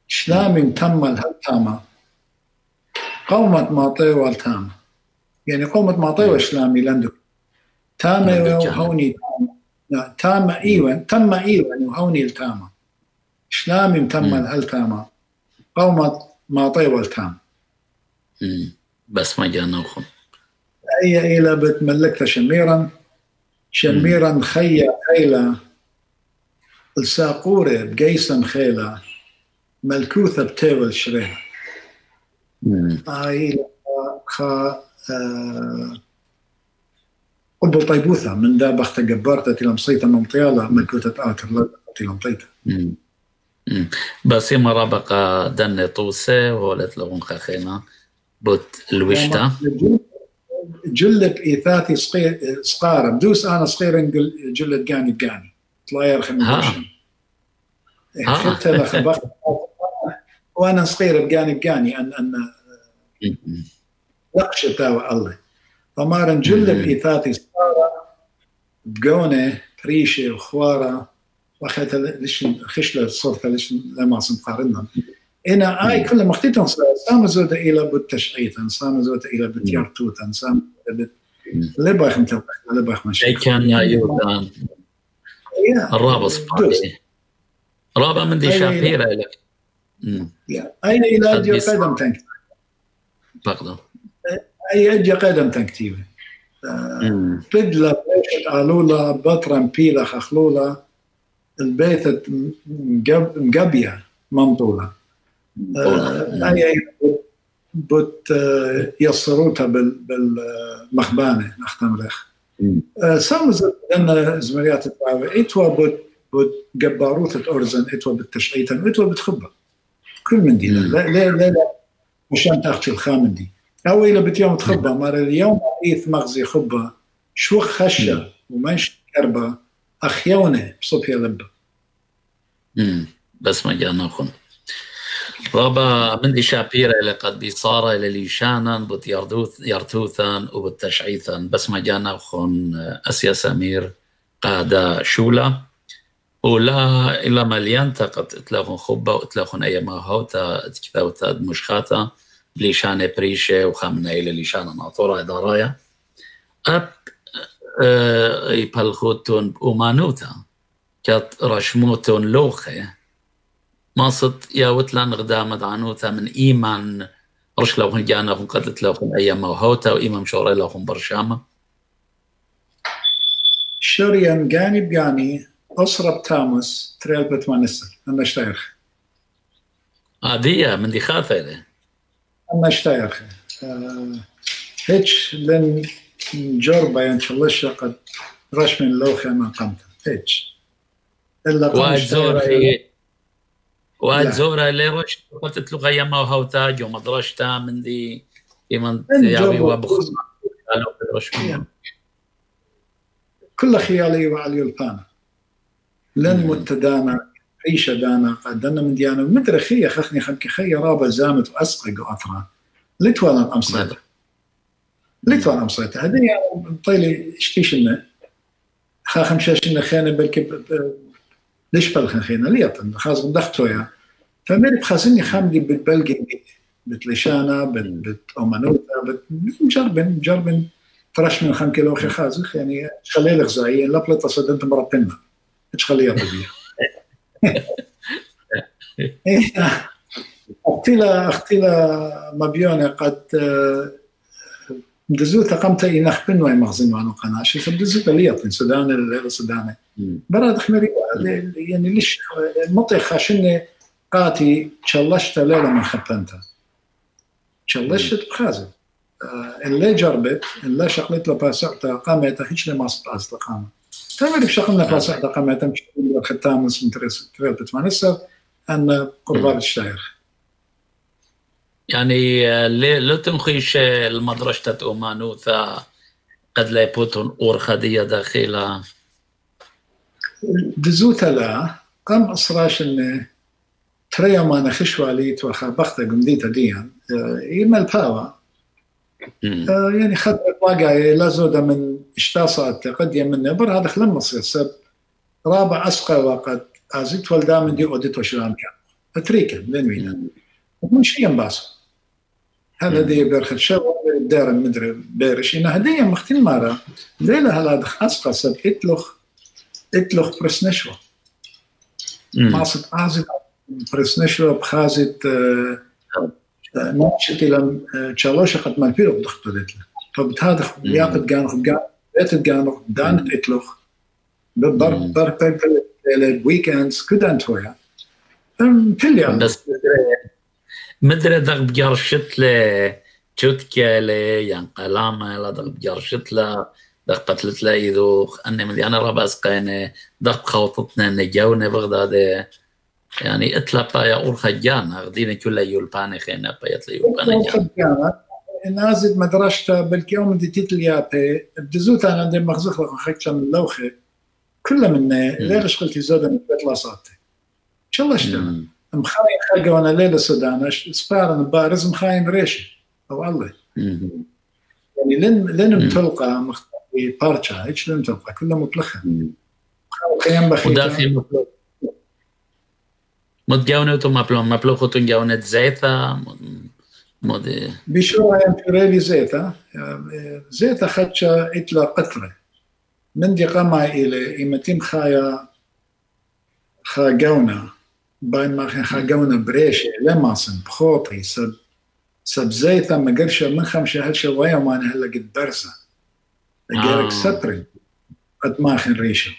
شلام تم الهتامة قومة ماطي والتامة يعني قومة ماطي وشلامي لندك. تامة وهوني تامة. تامة إيوان تم إيوان وهوني التامة شلام تم الهلتامة قومة ماطي والتامة بس ما جانا وخم أي إلى بتملكت شميرا شميرا خيا خيلة الساقورة بقيسا خيلة. ملكوثة بتاول شريها هاي خا قبل طيبوثة. من دا بخت جبرتة تلا مصيتة ممطيالة ملكوثة آتر لا تلا مطيتة بس يما رابقة دنة طوسة وولت لغون خخينا بوت الوشتا. جلب إيثاثي صقارة بدوس أنا صغير نقول جلد قاني قاني. طلع يرخم خدت لخ وأنا صغير بقاني بقاني ان أن نقشة تاوى الله. فمارن جلب إيثاثي صقارة بقونة بريشة وخوارة وأخذت ليش خشلة صرت ليش لما سنقارنها أنا آي كل مختيتن سام زود إلى بالتشعيت سام زود إلى بتيارتوت سام لبخ متلقى لبخ مش اي كان يا يودان الرابع رابع من دي شابيرا لك اين إلى أجي قدم تنك بقدم. أي أجي قدم تنكتيبه بدلا قالولا بطرا بيلا خخلولا. البيت مقبية منطولة. هاي بت يصروتها بالمخبانة نختم رخ سامز لنا زمريات الطاوة إتوا بت بت جباروت الأرزن إتوا بالتشعيتا إتوا بتخبة كل من دي لا لا لا, لا مشان تأخذ الخامن دي. أو إلى بتيوم تخبة مار اليوم إيث مغزي خبة شو خشة ومنش كربة أخيونة بصبح لبة بس ما جانا خن رابا من دي شابيرا اللي قد بيصار إلى ليشانا بت يرتوثا وبتشعيثا بس ما جانا خن أسيا سمير قادة شولا. ولا إلا مليان قد إتلاخون خبة وإتلاخون أي ما هوتا كذا وتاد مشخاتا. ليشانة بريشة وخامنا إلى ليشانة ناطورة إدارايا. أب أه يبالخوتون بأمانوتا كات رشموتون لوخة. ماصت يا وتلان غدا مدعنوتا من إيمان. رش لوخن جانا خن قتلت لوخن أيام هوتا وإيمان شوري لوخن برشامة شريان جاني بجاني أسرب تاموس تريل بتمانسر أنا شتايرخ عادية من دي خاثة أنا شتايرخ هيتش لن جربة ينشلش قد رش من لوخة ما قمت. هيتش. إلا واحد زور في واحد زورة اللي رش قلت له غيا ما هو تاج ومدرشتا من دي من يابي وبخص كل خيالي وعلي البانا لن متدانا عيشة دانا قدنا من ديانا. مدري خي خخني خمكي خي رابا زامت وأسقق وأطرا لتوانا أمصيت لتوانا أمصيت هذه يعني طيلي اشتيشنا خا خمشاشنا خينا بلكي ليش بالخن خينا ليطن خاص دختويا فمري بخازني خامدي بالبلقي بتلشانا بتأمانوتا بتجربن جربن ترش من خم كيلو خي خازخ يعني خليه الغذائية لا بلطة صدنت مربنا إيش خليه طبيعي أختي لا أختي لا مبيونة قد دزوتا قمت ينخ بنو مغزن وانو قناش فدزوتا ليطن سودان السوداني براد خمري يعني ليش مطي خاشني قاتي تشلشت ليلة من خبنتا تشلشت بخازن اللي جربت اللي شغلت له باسعتا قامت هيش لما صدقت قامت تعمل بشغلنا باسعتا قامت مش ختام اسم تريل بتمانسر أن قربان الشاير يعني لو تنخيش المدرسة أمانوثا قد لا يبوتون أور خدية داخلها دزوتا لا قام أصراش إنه تريا ما عليه توخا بختا قمديتا ديان يمال باوا يعني خد واقع لا زودا من اشتاصات قد يمن بر هذا لما صير سب. رابع أسقى وقد آزيت ولدا من دي أوديت وشلام كان أتريكا لين وينا من شيء باس هذا دي برخد شو دار مدري بيرش إن هدية مختل مرة ليلة هلا اسقى سب اتلخ اتلخ برسنشوا ماصد ازيت برسنشوا بخازت ناشط إلى تشالوش قد ما البيرو بدت له فبتهذا ياقد قانخ قان بيت قانخ دانت إتلوخ. بر بر بر ويكندز كده انت ويا كل يوم بس مدري دغ بجرشت له تشوتكا له يعني قلامة لا دغ بجرشت له دغ قتلت له إذو أني مدي أنا رباس قينة دغ خوطتنا نجاونة بغداد يعني اطلع بايا اور خجانا غدينا كل يولباني خينا بايت لي يولباني خجانا نازل مدرسة بالكيوم دي تيتليا بي بدزوت أنا دي مخزخ لك خكشا من لوخي كل من ليش قلت زودا من بيت لاصاتي شاء الله اشتغل مخاين خلقه وأنا ليلة سودان سبارن بارز مخاين ريشي أو الله يعني لن لن متلقى بارشا إيش لن تلقى كله مطلقة. خيام بخيتا وداخل مطلق متجاونة مبلو مبلو خطون جاونة زيتا مود بشو هاي امبيريلي زيتا؟ زيتا خدشا إتلا قطرة. من دي قما إلى إمتين خايا خا جاونا باين ما خا جاونا بريشة لما سن بخوطي سب سب زيتا ما قرشا من خمشة هالشا ويا ما أنا هلا قد برسة جيرك سترين قد ما خن ريشة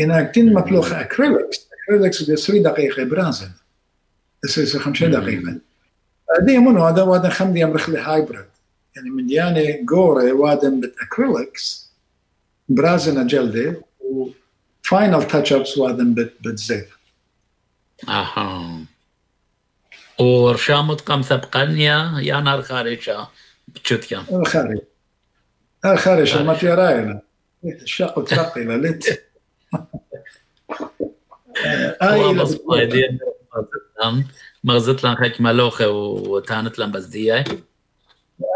إناكتين مبلوخ أكريلكس اكريلكس ب 3 دقيقه برازل يصير 5 دقيقه هذه منو هذا وادن خمدي يمرخ لي هايبرد يعني من دياني جوري وادن باكريلكس برازنا جلدي وفاينل تاتش ابس وادن بتزيت أها ورشامت قم ثبقنيا يا نار خارجة بتشوتيا الخارج الخارج ما تيراينا الشاق ترقي للت مغزت لهم هيك ملوخة وتانت لهم بس دي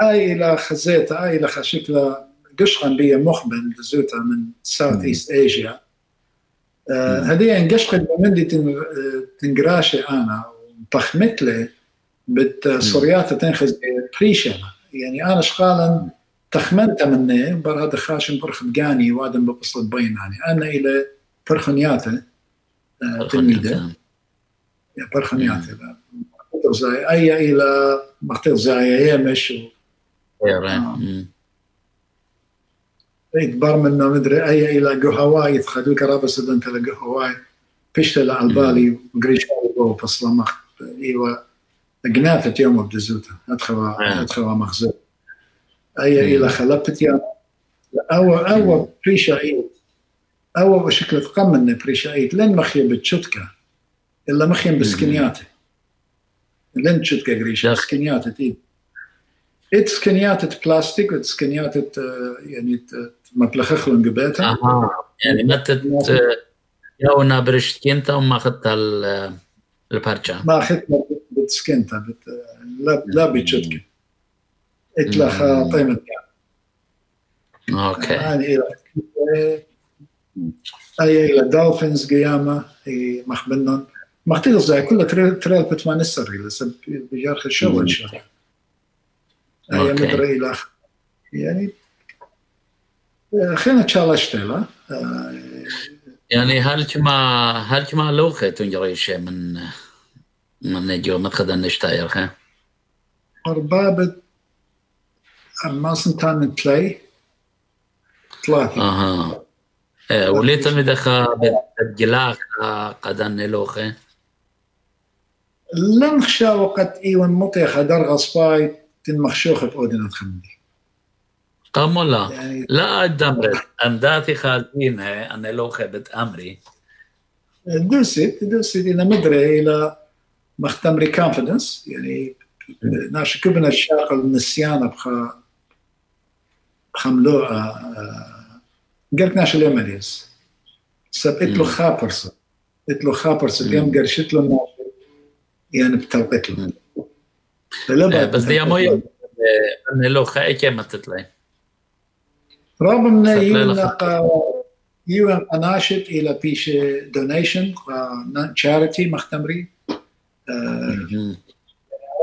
هاي إلى خزيت هاي إلى خشكلة قشقا بي مخبن زوتا من ساوث ايست ايجيا هذه قشقا من دي تنقراشي أنا طخمت لي بت سوريات تنخز بريشنا يعني أنا شغالا تخمنت مني بر هذا خاشم برخ دقاني وادم ببصل بين. يعني أنا إلى برخنياته تلميذة. برخنياته أي إلى مختار زي يمش و... يتبر منه مدري أي إلى هواي سدنت إلى جو هواي. بيشت ألبالي وقريش فصلا إيوه قنافت يوم بدزوتا ادخل ادخل مخزون. أي إلى خلبت يوم أو أو بريشايت أو بشكل تقمن بريشايت لن مخي بتشتكا إلا مخي بسكنياتي. لن تشتكا قريشا سكنياتي تي ات سكنياتي بلاستيك وات سكنياتي يعني مبلخخلن قبيتها أها يعني متى يونا برشتكينتا وما اخذت البارشا ما اخذت بتسكنتا بت... لا لا بتشتكا اتلخ طيمة أوكي يعني اي إلى دولفينز قيامه مخبنن مختلف زي كل تريل تريل بتمان السري لسه بجارخ الشغل الشغل أي مدري إلى يعني خلينا تشالا شتيلا يعني هل كما هل كما لوخه تنجري شيء من من نجو متخذ نشتاير خي أربابة أما سنتان تلاي ثلاثة. أها. إيه وليت مدخا بالجلاخ قدن لوخه لن خشا وقت إيوان مطيخ در غصباي تنمخشوخ بأودنا خمدي قام ولا يعني لا أدمرت أنداتي خالدينها أنا لوخه بتأمري دوسيت دوسيت إلى مدري إلى مختمري كونفدنس يعني ناش كبنا الشاقل النسيانة بخا بخملوعة قالت ناش اليماليز سب إتلو خابرس إتلو خابرس اليوم قرشت له يعني بتلقيت له بس دي موي ان لو خاي كما تطلع رغم من يلقى يوم اناشد إلى بيش دونيشن تشاريتي مختمري.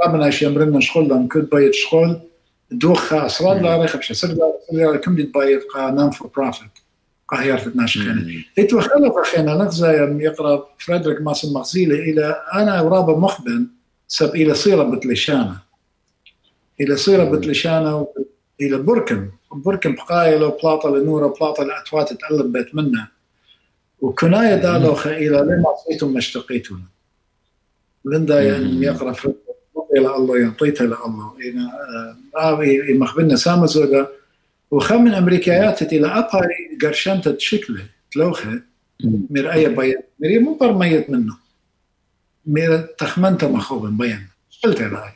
رغم من يمرنا شغل لأن كل بايت شغل. دوخ أسرار لا ريخ بش سر لا كم دي بايت قا نون فور بروفيت قا هيارت ناش خينا اتو خلف خينا نغزا يقرأ فريدريك ماسن مغزيلي إلى أنا ورابا مخبن. سب إلى صيره بتلشانه إلى صيره بتلشانه إلى بركن بركن بقايا لو بلاطه لنورة بلاطه لأتوات تقلب بيت منه وكناية دالوخة إلى لما صيتم ما اشتقيتم لندا يعني يقرأ فرد إلى الله يعطيتها لله إلى آه مخبلنا سامة زودا وخم من أمريكايات إلى أباري قرشانتا تشكله تلوخة. مير أي بيان مير مو بر ميت منه مير تخمنتا مخوبا بيان. قلت هاي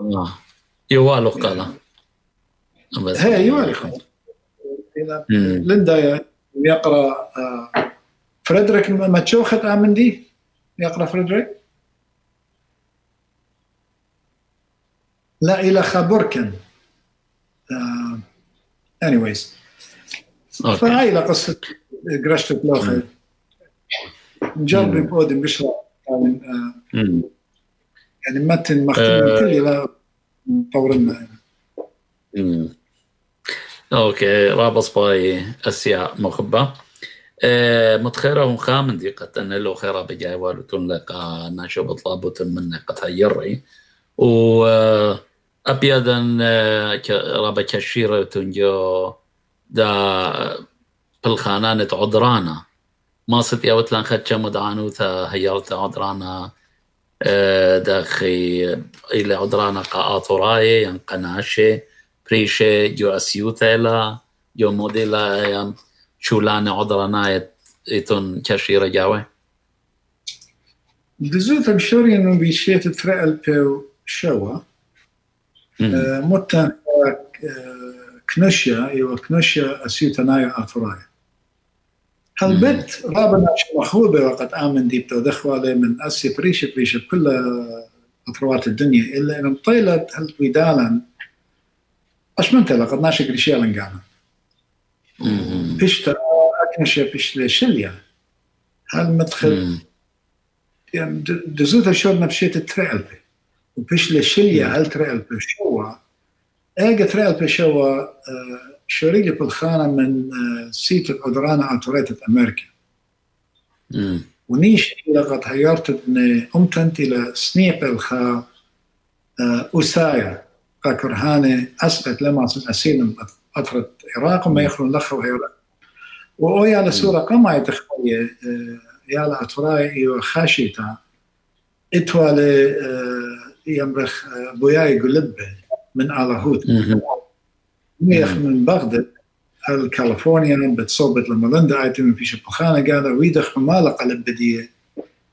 الله يوالو قال هي يوالي خلاص لندا يقرأ فريدريك ما تشوخت امن دي يقرأ فريدريك؟ لا إلى خبركن اني وايز فهاي لا قصه قرشت بلوخة. نجرب بودن بشرى. يعني متن مختم كل لا طورنا أوكي رابص باي أشياء مخبة. أه متخيرة هم خامن دي قد أن له خيرا بجاي والتون لقى ناشو بطلابوت من قد هيري و أبيضا رابا كشيرة تنجو دا بالخانانة عدرانا ما صت يا وتلان خدشة مدعانوتا هيرت عدرانا داخي إلى عدرانا قاطراي ين قناشي بريشي جو أسيوتا إلى جو موديلا ين شولان عدرانا يتون كشيرة جاوي دزوت بشوري انه بيشيت ترقل بيو شوا. متى كنشيا إيوه كنشيا اسيوتا نايا اتراي هالبت رابنا مخوبة وقت آمن دي بتودخوا من أسي بريشة بريشة بكل أطروات الدنيا. إلا إن طيلت هالويدالا أش من تلا قد ناشي قريشيالا قانا بيشتا هل مدخل يعني دزوتا شورنا بشيت تريلبي وبيش لشليا هل تريلبي شوا. ايجا تريلبي شوا شوريلي بالخانة من سيت الأدرانا أنتوريتة أمريكا. ونيش إلى قد هيرت إن أمتنت إلى سنيب الخا أسايا كرهانة أسقط لما أسين أطرة العراق وما يخلون لخ وهيولا وأويا لسورة قما يتخوي يالا أتراي خاشيتا. إتوالي يمرخ بوياي قلبه من آلاهوت ميخ من بغداد الكاليفورنيا بتصوبت لما لندا ايتم في شبخانة قال ويدخ مالا قلب بديه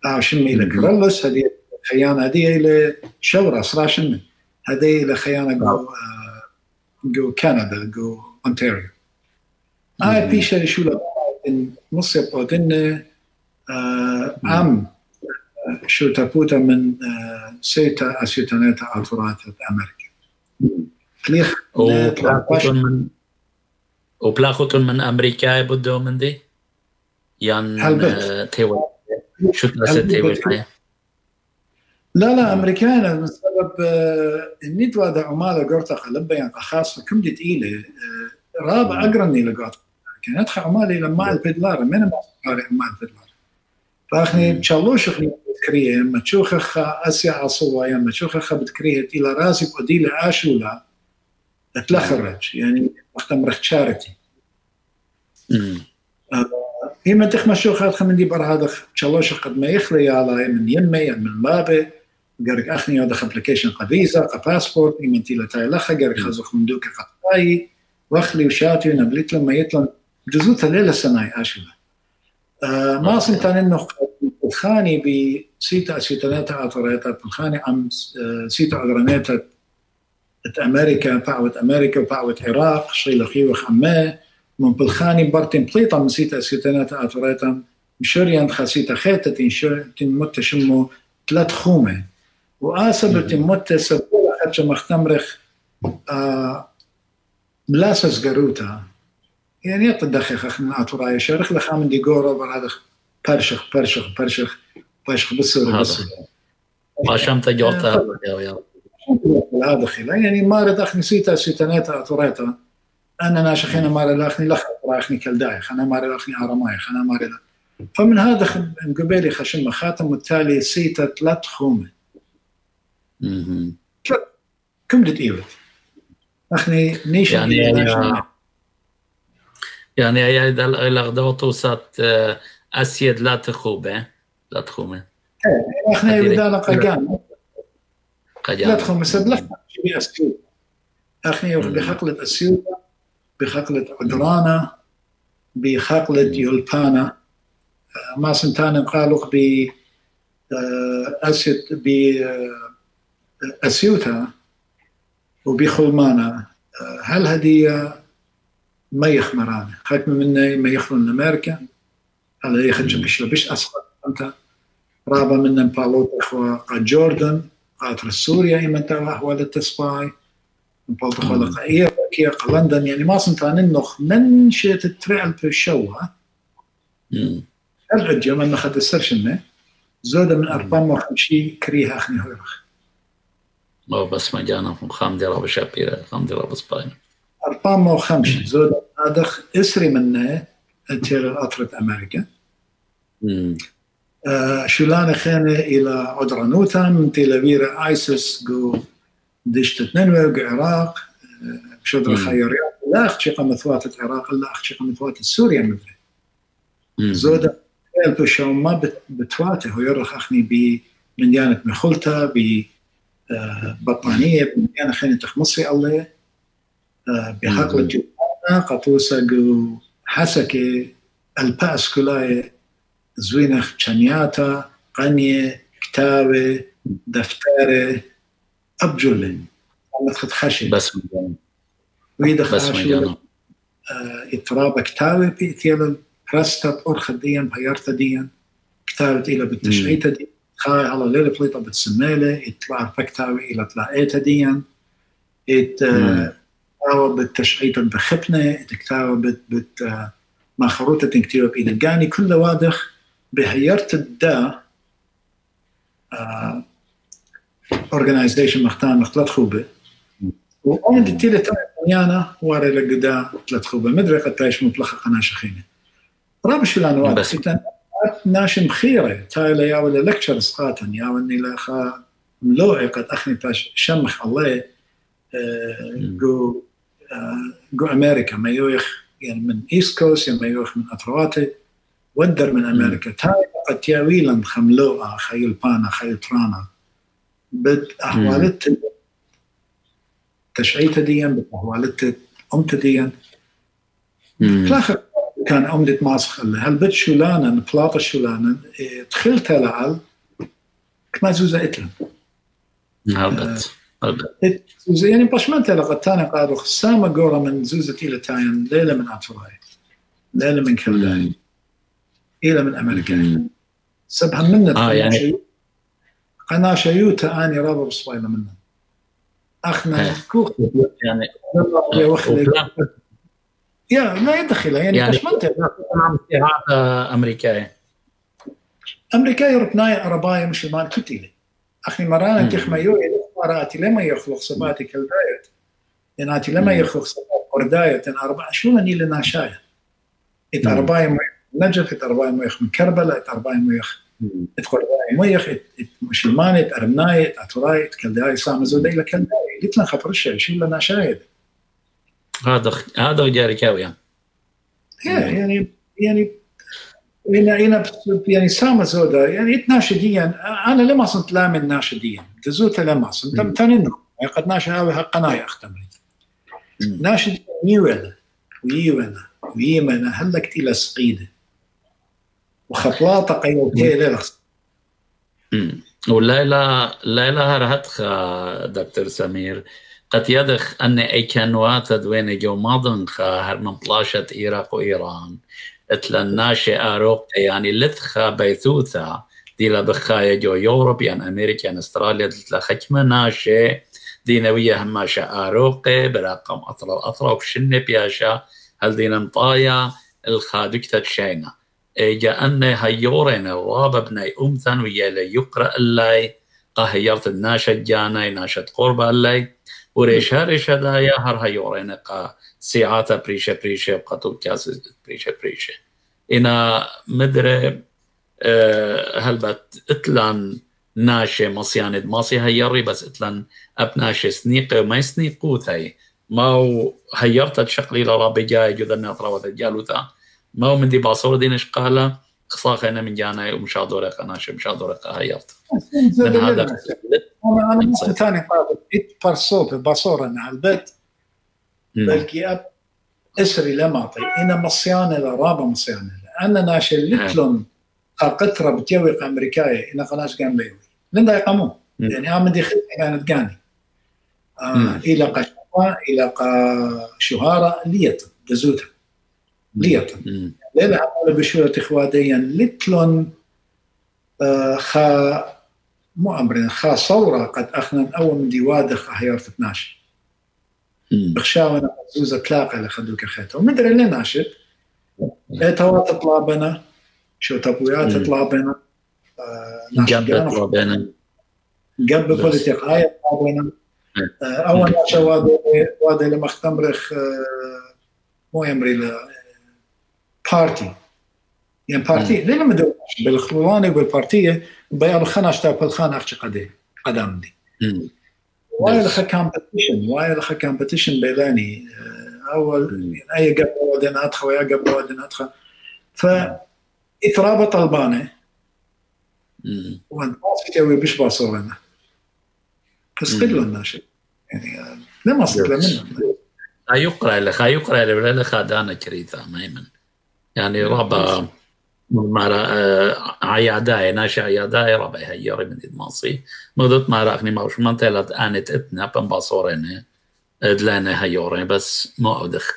آه شمي إلى كرلس هذه خيانة هذه إلى شورة صرا شمي هذه إلى خيانة جو آه جو كندا جو أونتاريو. آي بيشا شو لا نص آه عم شو تابوتا من آه سيتا أسيوتانيتا ألفوراتة أمريكا. كليخ من وبلاخوتون من أمريكا بدو من دي؟ يان تيوي. شو تنسى تيوي لا لا أمريكان بسبب النيت وادا عمالة قرطة قلبة يعني خاصة كم دي تقيلة رابع أقرني لقاط كان أدخل عمالي لما البدلار من ما عمال البدلار فأخني تشالوش خلي بتكريه ما تشوخ أسيا عصوة يعني ما تشوخ بتكريه إلى راسي وديلة آشولا تلخرج يعني وقت مرخ تشارتي هي تخمى شو خاد خمن دي بر هذا تشالوش قد ما يخلي على من يمي من بابي قرق أخني هذا ابلكيشن قفيزا قباسبورت يمن تيلا تاي لخا قرق خزخ من دوك قطاي وأخلي وشاتي نبليت لما يطلع جزوت ليلة سناي اشبه آه ما سنتان إنه الخاني بسيتا سيتانيتا اتوريتا الخاني أم سيتا اغرانيتا أمريكا باعوت أمريكا وباعوت العراق شي لخي وخماه من بالخاني برتين بليطة من سيتا سيتانات اتوريتا مشوريان خاسيتا خيتا تنشور تنمت شمو ثلاث خومة وآسب تنمت سبولا حتى مختمرخ آه بلاسس قروتا يعني يتدخخ اخنا اتوراي شرخ لخامن دي غورو برادخ برشخ برشخ برشخ برشخ بسورة بسورة ما شمت جوتا خلا يعني مارد اخني سيتا سيتانيتا اتوريتا أنا ناشخين مارد اخني لخ اخني كالدايخ أنا مارد اخني ارمايخ أنا مارد فمن هذا قبيلي خشم خاتم والتالي سيتا ثلاث خومه كم دت ايوت اخني نيش يعني يعني هي الاغدوط وسات اسيد لا تخوبه لا تخومه اخني بدانا قجان لا تخومه سبلخ بأسيوط. اخني بحقلة اسيوطه بخقلة عدرانة بخقلة يولبانا ما سنتان قالوا ب أسيت بأسيوتا وبخلمانا. هل هدية ما يخمران ختم منا ما يخلون أمريكا. هذا يخرج مش لبش أصغر. أنت رابا منا بالوت إخوة جوردن. إيمان توا هو التسباي بالوت إخوة إيه كي لندن يعني ما سنتان النخ من شيت ترعل في الشو ها العد يوم أن خد السرشنة زودة من 450 كريها أخني هويرخ ما بس ما جانا خام ديرا بشابيرة خام ديرا بس باين 450 زودة هذا إسري منه تير الأطرة أمريكا. شلانة خانة إلى عدرانوتا من تيلافيرا آيسس جو دشت ننوى العراق بشدر خيريات لا أخشي مثوات العراق لا أخشي مثوات سوريا مثل. زودة البشو ما بتواته هو يرخ أخني بمديانة مخلطة ببطانية بمديانة خينة تخمصي الله بحقل جوانا قطوسة جو حسكي البأس كلاي تشانياتا قنية كتابة دفترة. أبجلن خد خشي بس ويدا خاشي اترابة كتابة بيتيلا كراستة أرخد ديان بهيارتا ديان كتابة إلى بالتشعيتا دي خاي على ليلة بليطة بتسميلة اتلع فكتابة إلى تلاقيتا ديان ات كتابة بالتشعيتا بخبنة اتكتابة بت بت ما خروطة تنكتيبة بإيد الجاني كل واضح بهيارتا الدا اورجنايزيشن مختار مختلط خوبه. وأنا دتيلة تانيانا واري لقدا ثلاث خوبه. مدري قد تعيش مطلقة قناة شخينة. رابع شلان واحد بس. ناشم خيرة تايلا يا ولا لكتشر سقاطن يا وني لا خا ملوعي قد أخني باش شمخ الله جو جو أمريكا. ما يوخ يعني من كوست يعني ما يوخ من اطرواتي ودر من أمريكا. تاي قد تياويلا خملوء خيل بانا خيل ترانا. بد أحوالت تشعيت ديا بأحوالت أمت ديا في كان أمدة ماسخ هل بد شولانا بلاطة شولانا؟ دخلت لعل كما زوزة إتلن. هلبت زوزة يعني باش ما أنت لقد تانا قادو خسامة قورة من زوزة إلى تاين ليلة من أطفاي ليلة من كلداي. إلى من أمريكا سبها منا آه يعني قناة شيوتا أني رابا بصويلة منا أخنا كوخ. يعني يا ما يدخل يعني يعني باش ما أنت. امريكاي امريكاي ربناي عرباي مش المال كتيلي أخي مرانا تخما يو مراتي لما يخلق صباتي كالدايت. يناتي لما يخلق صبات وردايت ان أربع شو مني لنا شاي ات أربعة نجف ات اربعه ميخ من كربلاء ات اربعه ميخ ات قرداي ميخ ات مسلمان ات ارمناي ات اتوراي ات كالداي سام زودي لكالداي قلت لها خبر الشيء شو لنا شاهد؟ هذا هذا جاري كاوي يعني. يعني هنا هنا يعني سامة زودا يعني ناشديا. أنا لما صنت لا من ناشديا تزوت لما صنت. تم تنين قد ناشد هاوي قنايا اختمري ناشد نيولا ويولا ويمنا هلك تيلا سقيدة وخطلاطة قيوتي لرخص وليلى ليلى هرهتخ دكتور سمير. قد يدخ أن أي كانوات دوين جو ماضن هر من بلاشة إيراق وإيران اتلن ناشي آروق يعني لتخا بيثوثا. ديلا بخايا جو يوروب يعني أمريكا يعني أستراليا دلتلا خكمة ناشي دينوية هماشا آروقي برقم أطرا أطرا وشنة بياشا. هل دينا مطايا؟ الخادكتة شينا أن هيورين الرابع بني أمثن ويا لي يقرأ اللي قهيرت الناشا جاني ناشا قربة اللي. وريشا ريشا دايا هر هيورين قا سيعاتا بريشا بريشا بقطو كاس بريشا بريشا إنا مدري أه هل بات إتلان ناشي مصياند ماصي هيري بس إتلان أبناشي سنيقي وما يسنيقو ثي ما هيرت شقلي لرابي جاي جذا ناطرة وتجالوتا ما هو من دي باصور دين قال خصاخ أنا من جانا ومشادورة قناش مشادورة هيرت من هذا أنا أنا ثاني قابل ات برصوب باصور أنا على البيت. بلكي أب إسري لماطي إنا مصيانة لرابا مصيانة أنا ناشي لتلون قطرة بتيوي امريكاي إنا قناش قام بيوي. لن يقامون. يعني أنا دي خدمة كانت قاني. آه إلى قشوة إلى قا شهارة ليت دزوتها ليت ليلة عمالة بشورة إخواتيا لتلون آه خا مو أمرين خا صورة قد أخنا أول من دي وادخ أحيار 12 بخشاونا زوزة تلاقي لخدوك خيته ومدري اللي ناشد. توا تطلع بنا شو تبويات تطلع بنا قبل تطلع بنا قبل بوليتيك. هاي تطلع بنا أول ناشا وادي وادي لما اختمرخ مو يمري بارتي يعني بارتي ليه ما دو بالخلواني بالبارتيه بيعرف خناش تا بالخان اخشي قدي قدام دي وايد لها كومبetition وايد لها كومبetition بيلاني اول اي قبل ودين ادخل ويا قبل ودين ادخل ف يترابط الباني وانت تسوي بش باصورنا بس قلوا الناس يعني لما صدق منهم لا يقرا لك يقرا لك لك دانا كريتا ميمن يعني رابا مرة عياداي ناشا عياداي رابا هيري من الماصي مدت ما راقني ما وش من تلت انت اتنا بن باصورين دلانا هيورين بس ما أودخ.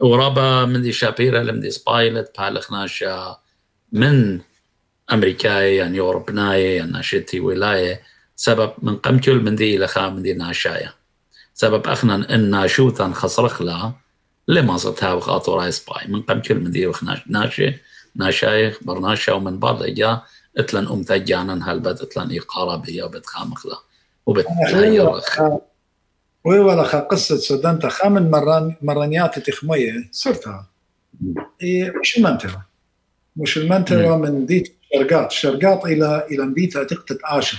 ورابا من دي شابيرا لم دي سبايلت بالخ ناشا من أمريكاي يعني يوروبناي يعني ناشتي ولاية. سبب من قمتل من دي لخا من دي ناشايا سبب اخنا إن لما صتها وخاطر راي سباي من قمتل من دي وخناش ناشي ناشايخ برناشا ومن بعض اجا اتلن ام تجانا هل بد اتلن ايقارا بيا وبتخامخ لا وبتغير ويولا خا قصة سودانتا خامن مران مرانيات تخمية صرتها إيه مش المنطقة مش المنطقة من ديت شرقات شرقات إلى إلى مديتا تقطة عاشر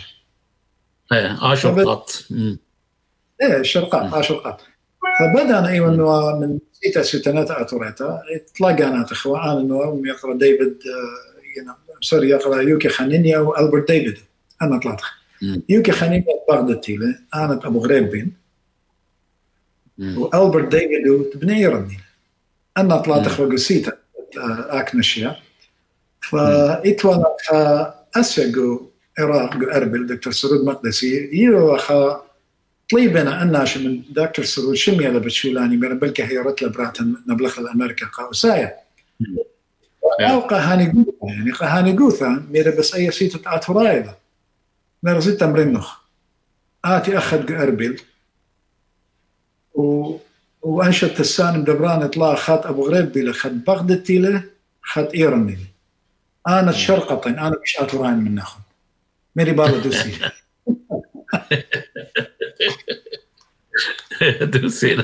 إيه عاشر قط إيه شرقات عاشر قط فبدا أيوه انه من سيتا سيتانات أتوريتا. تلاقى اخوان انه يقرأ ديفيد سوري يقرأ يوكي خانينيا والبرت ديفيد. أنا طلعت يوكي خانينيا بغداد أنا أبو غريب بين. والبرت ديفيد بني يرني أنا طلعت اخوة سيتا أكنشيا. فايتوانا اسيقو عراق اربل دكتور سرود مقدسي. يو أخا طليبنا أناش من دكتور سرود شمية لبتشولاني من بلكة هي رتلة براتن نبلخ الأمريكا قاوسايا أو قهاني قوثا يعني قهاني قوثا ميرا بس أي سيتو تاتو رايلة ميرا زيتا مرنخ آتي أخذ أربل و وانشط السان دبران إطلاع خات أبو غريب بلا خد بغدتي له خد ايرن أنا شرقطن أنا مش اتوران من ناخذ ميري بالا دوسي. دوسي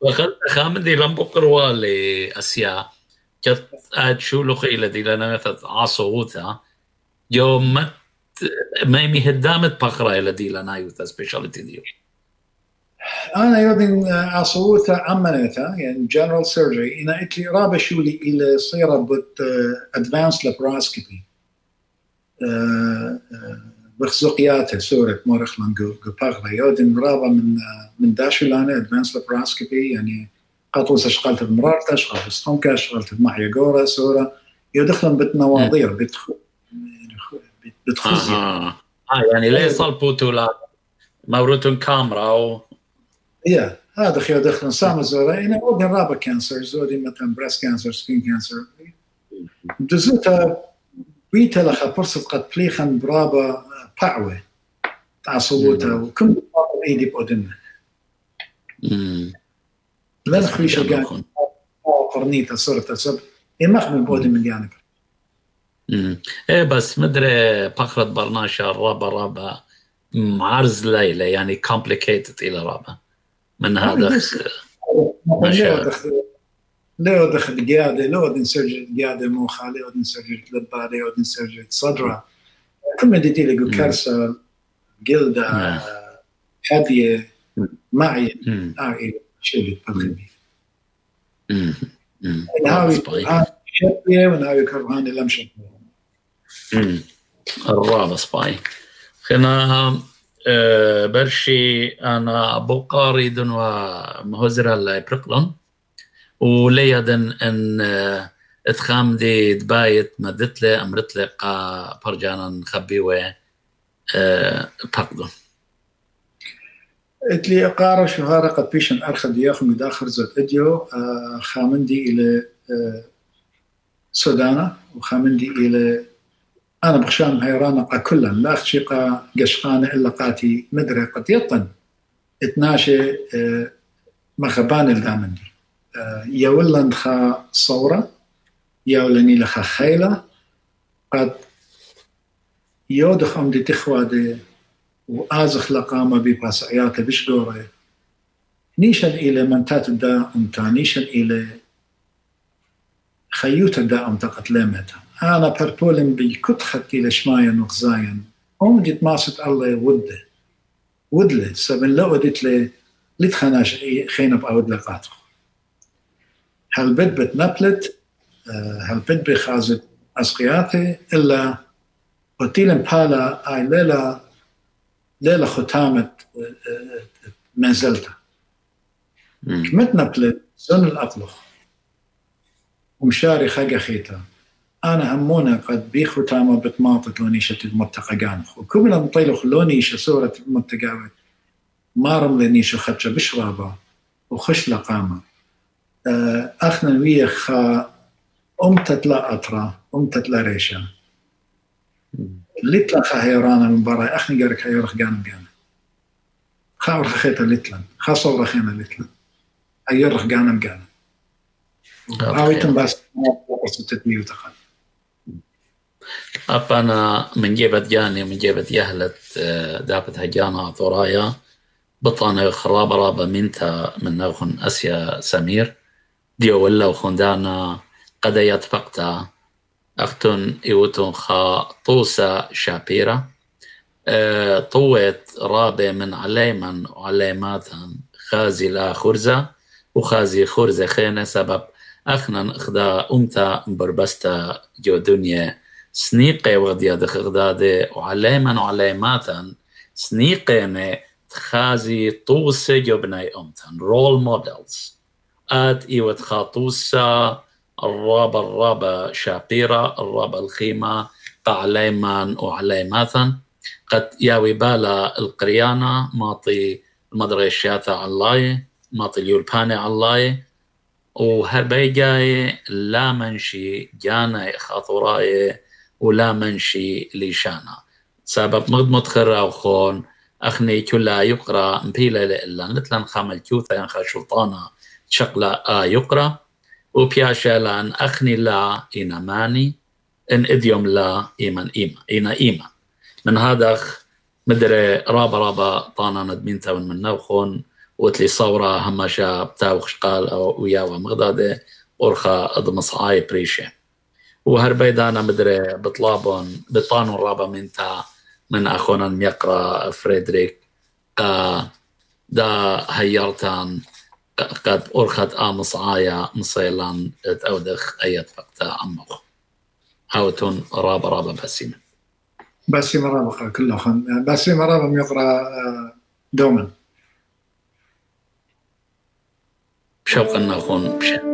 وقد خامدي لم بقروا لأسيا. كت آد شو لنا مثل عصووتا يوم مت ما يمي هدامت الذي لنا يوتا سبيشاليتي ديو. أنا يودن عصووتا عمنيتا يعني جنرال سيرجري أنا اتلي رابع شولي إلى صيرة بت ادفانس لابراسكوبي بخزقياته سورة مورخ لانجو بغرة يودن رابع من من داشو لانا ادفانس لابراسكوبي يعني قطوس اشغلت بمرارتا اشغلت بستونكا اشغلت بمحيا جورا سورة يدخلن بتنواضير بتخ بتخزي آه. آه يعني ليه صلبوتو لا موروتون كاميرا أو يا هذا خير دخل سام زورا أنا ودي رابا كانسر زودي مثلا بريست كانسر سكين كانسر دزوتا بيتا لخا فرصة قد بليخن برابا باعوة تعصبوتا وكم ايدي بودنا لن خريش قاعد قرنيتا صرت سب ما خمي بودن من جانب. إيه بس مدري بقرة برناشا رابا رابا معرز ليلة يعني كومبليكيتد إلى رابا. من هذا قيادة لو دن سجل قيادة موخة لو دن سجل لبا لو دن سجل صدرة. كم دي لقوا كارثة جلدة هادية معي آه شو بتبغي نهاوي شبية ونهاوي كرهاني لم شبية. الرابع سباي خنا برشي أنا بوقاري دن ومهزرة لبرقلن. وليدن أن اتخام دي دبايت مدت لي أمرت لي قا برجانا نخبي و بقدن اتلي اقارة شهارة قد بيشن ارخد ياخم داخل زوت إديو خامندي إلى سودانا وخامندي إلى أنا بخشام هيرانا قا كلا لا قا قشقانة إلا قاتي مدري قد يطن. إتناشي مخبان الدامندي يا ولا خا صورة ولا لخا خيلة. قد يودخ ام دي تخوى دي وازخ لقامة بباسعيات بش دوري نيشن إلى منتات الدا أمتا نيشن إلى خيوت الدا أمتا قتلمتها أنا بربولم بكت خط إلى شمايا نغزايا أم جيت ماسة الله وده ودله سبن لو ودت لي لتخناش خينا بأود لقاته هل بد بتنبلت هل بد بخازت أسقياتي إلا وتيلم بالا آي ليلة ليلة ختامة منزلتها كمتنا بلت سن الأطلخ ومشاري خاقة خيتا أنا همونا قد بي ختامة بتماطت لونيشة المتقى قانخ وكبنا مطيلخ لونيشة صورة المتقى مارم لنيشة خدشة بشرابة وخش لقامة أخنا ويا خا أمتت لا أطرا أمتت لا ريشة لتلا خا هيرانا من برا أخني قارك هيرخ قانا قانا خا ورخ خيتا لتلا خا صورة خينا لتلا هيرخ قانا قانا هاويتم بس ستمية وتخل أبانا من جيبت جاني من جيبت يهلت دابت هجانا ثورايا بطانة خرابة رابة منتا من نوخن أسيا سمير. وخندانا قد يتفقتا أختن إيوتون خا طوسا شابيرا طوت رابع من عليما وعليماتا خازي لا خرزة وخازي خرزة خينة سبب أخنا إخدا أمتا بربستا جو دنيا سنيقة وغديا دخ إغدادة وعليما وعليماتا سنيقة تخازي طوسة جو بناي أمتا رول مودلز آت إيوة خاطوسة الرابة الرابة شابيرة الرابة الخيمة قعليمان وعليماتا قد ياوي بالا القريانة ماطي المدريشياتا علاي ماطي اليولباني علاي. وهربي جاي لا منشي جانا خاطراي ولا منشي ليشانا. سبب مغد متخرة وخون أخني كلا يقرأ مبيلة لإلا. نتلن خامل كيوثا ينخا شلطانا. شقلا آ يقرأ وبياشا لأن أخني لا إنا ماني إن إديوم لا إيمان إيما إنا إيما من هذا مدري رابا رابا طانا ندمين تاون من نوخون وتلي صورة هماشا بتاوخ قال وياوا مغدادة أرخا أضمصعاي بريشة وهربيدانا مدري بطلابون بطانون رابا من تا من أخونا يقرأ فريدريك دا هيرتان قد أرخت آمص عايا مصيلان تأودخ أيت فقتا عمخ هاوتون رابا رابا بسيمة. بسيمة رابا كله خن بسيمة رابا يقرأ دوما شوقنا أخون بشأن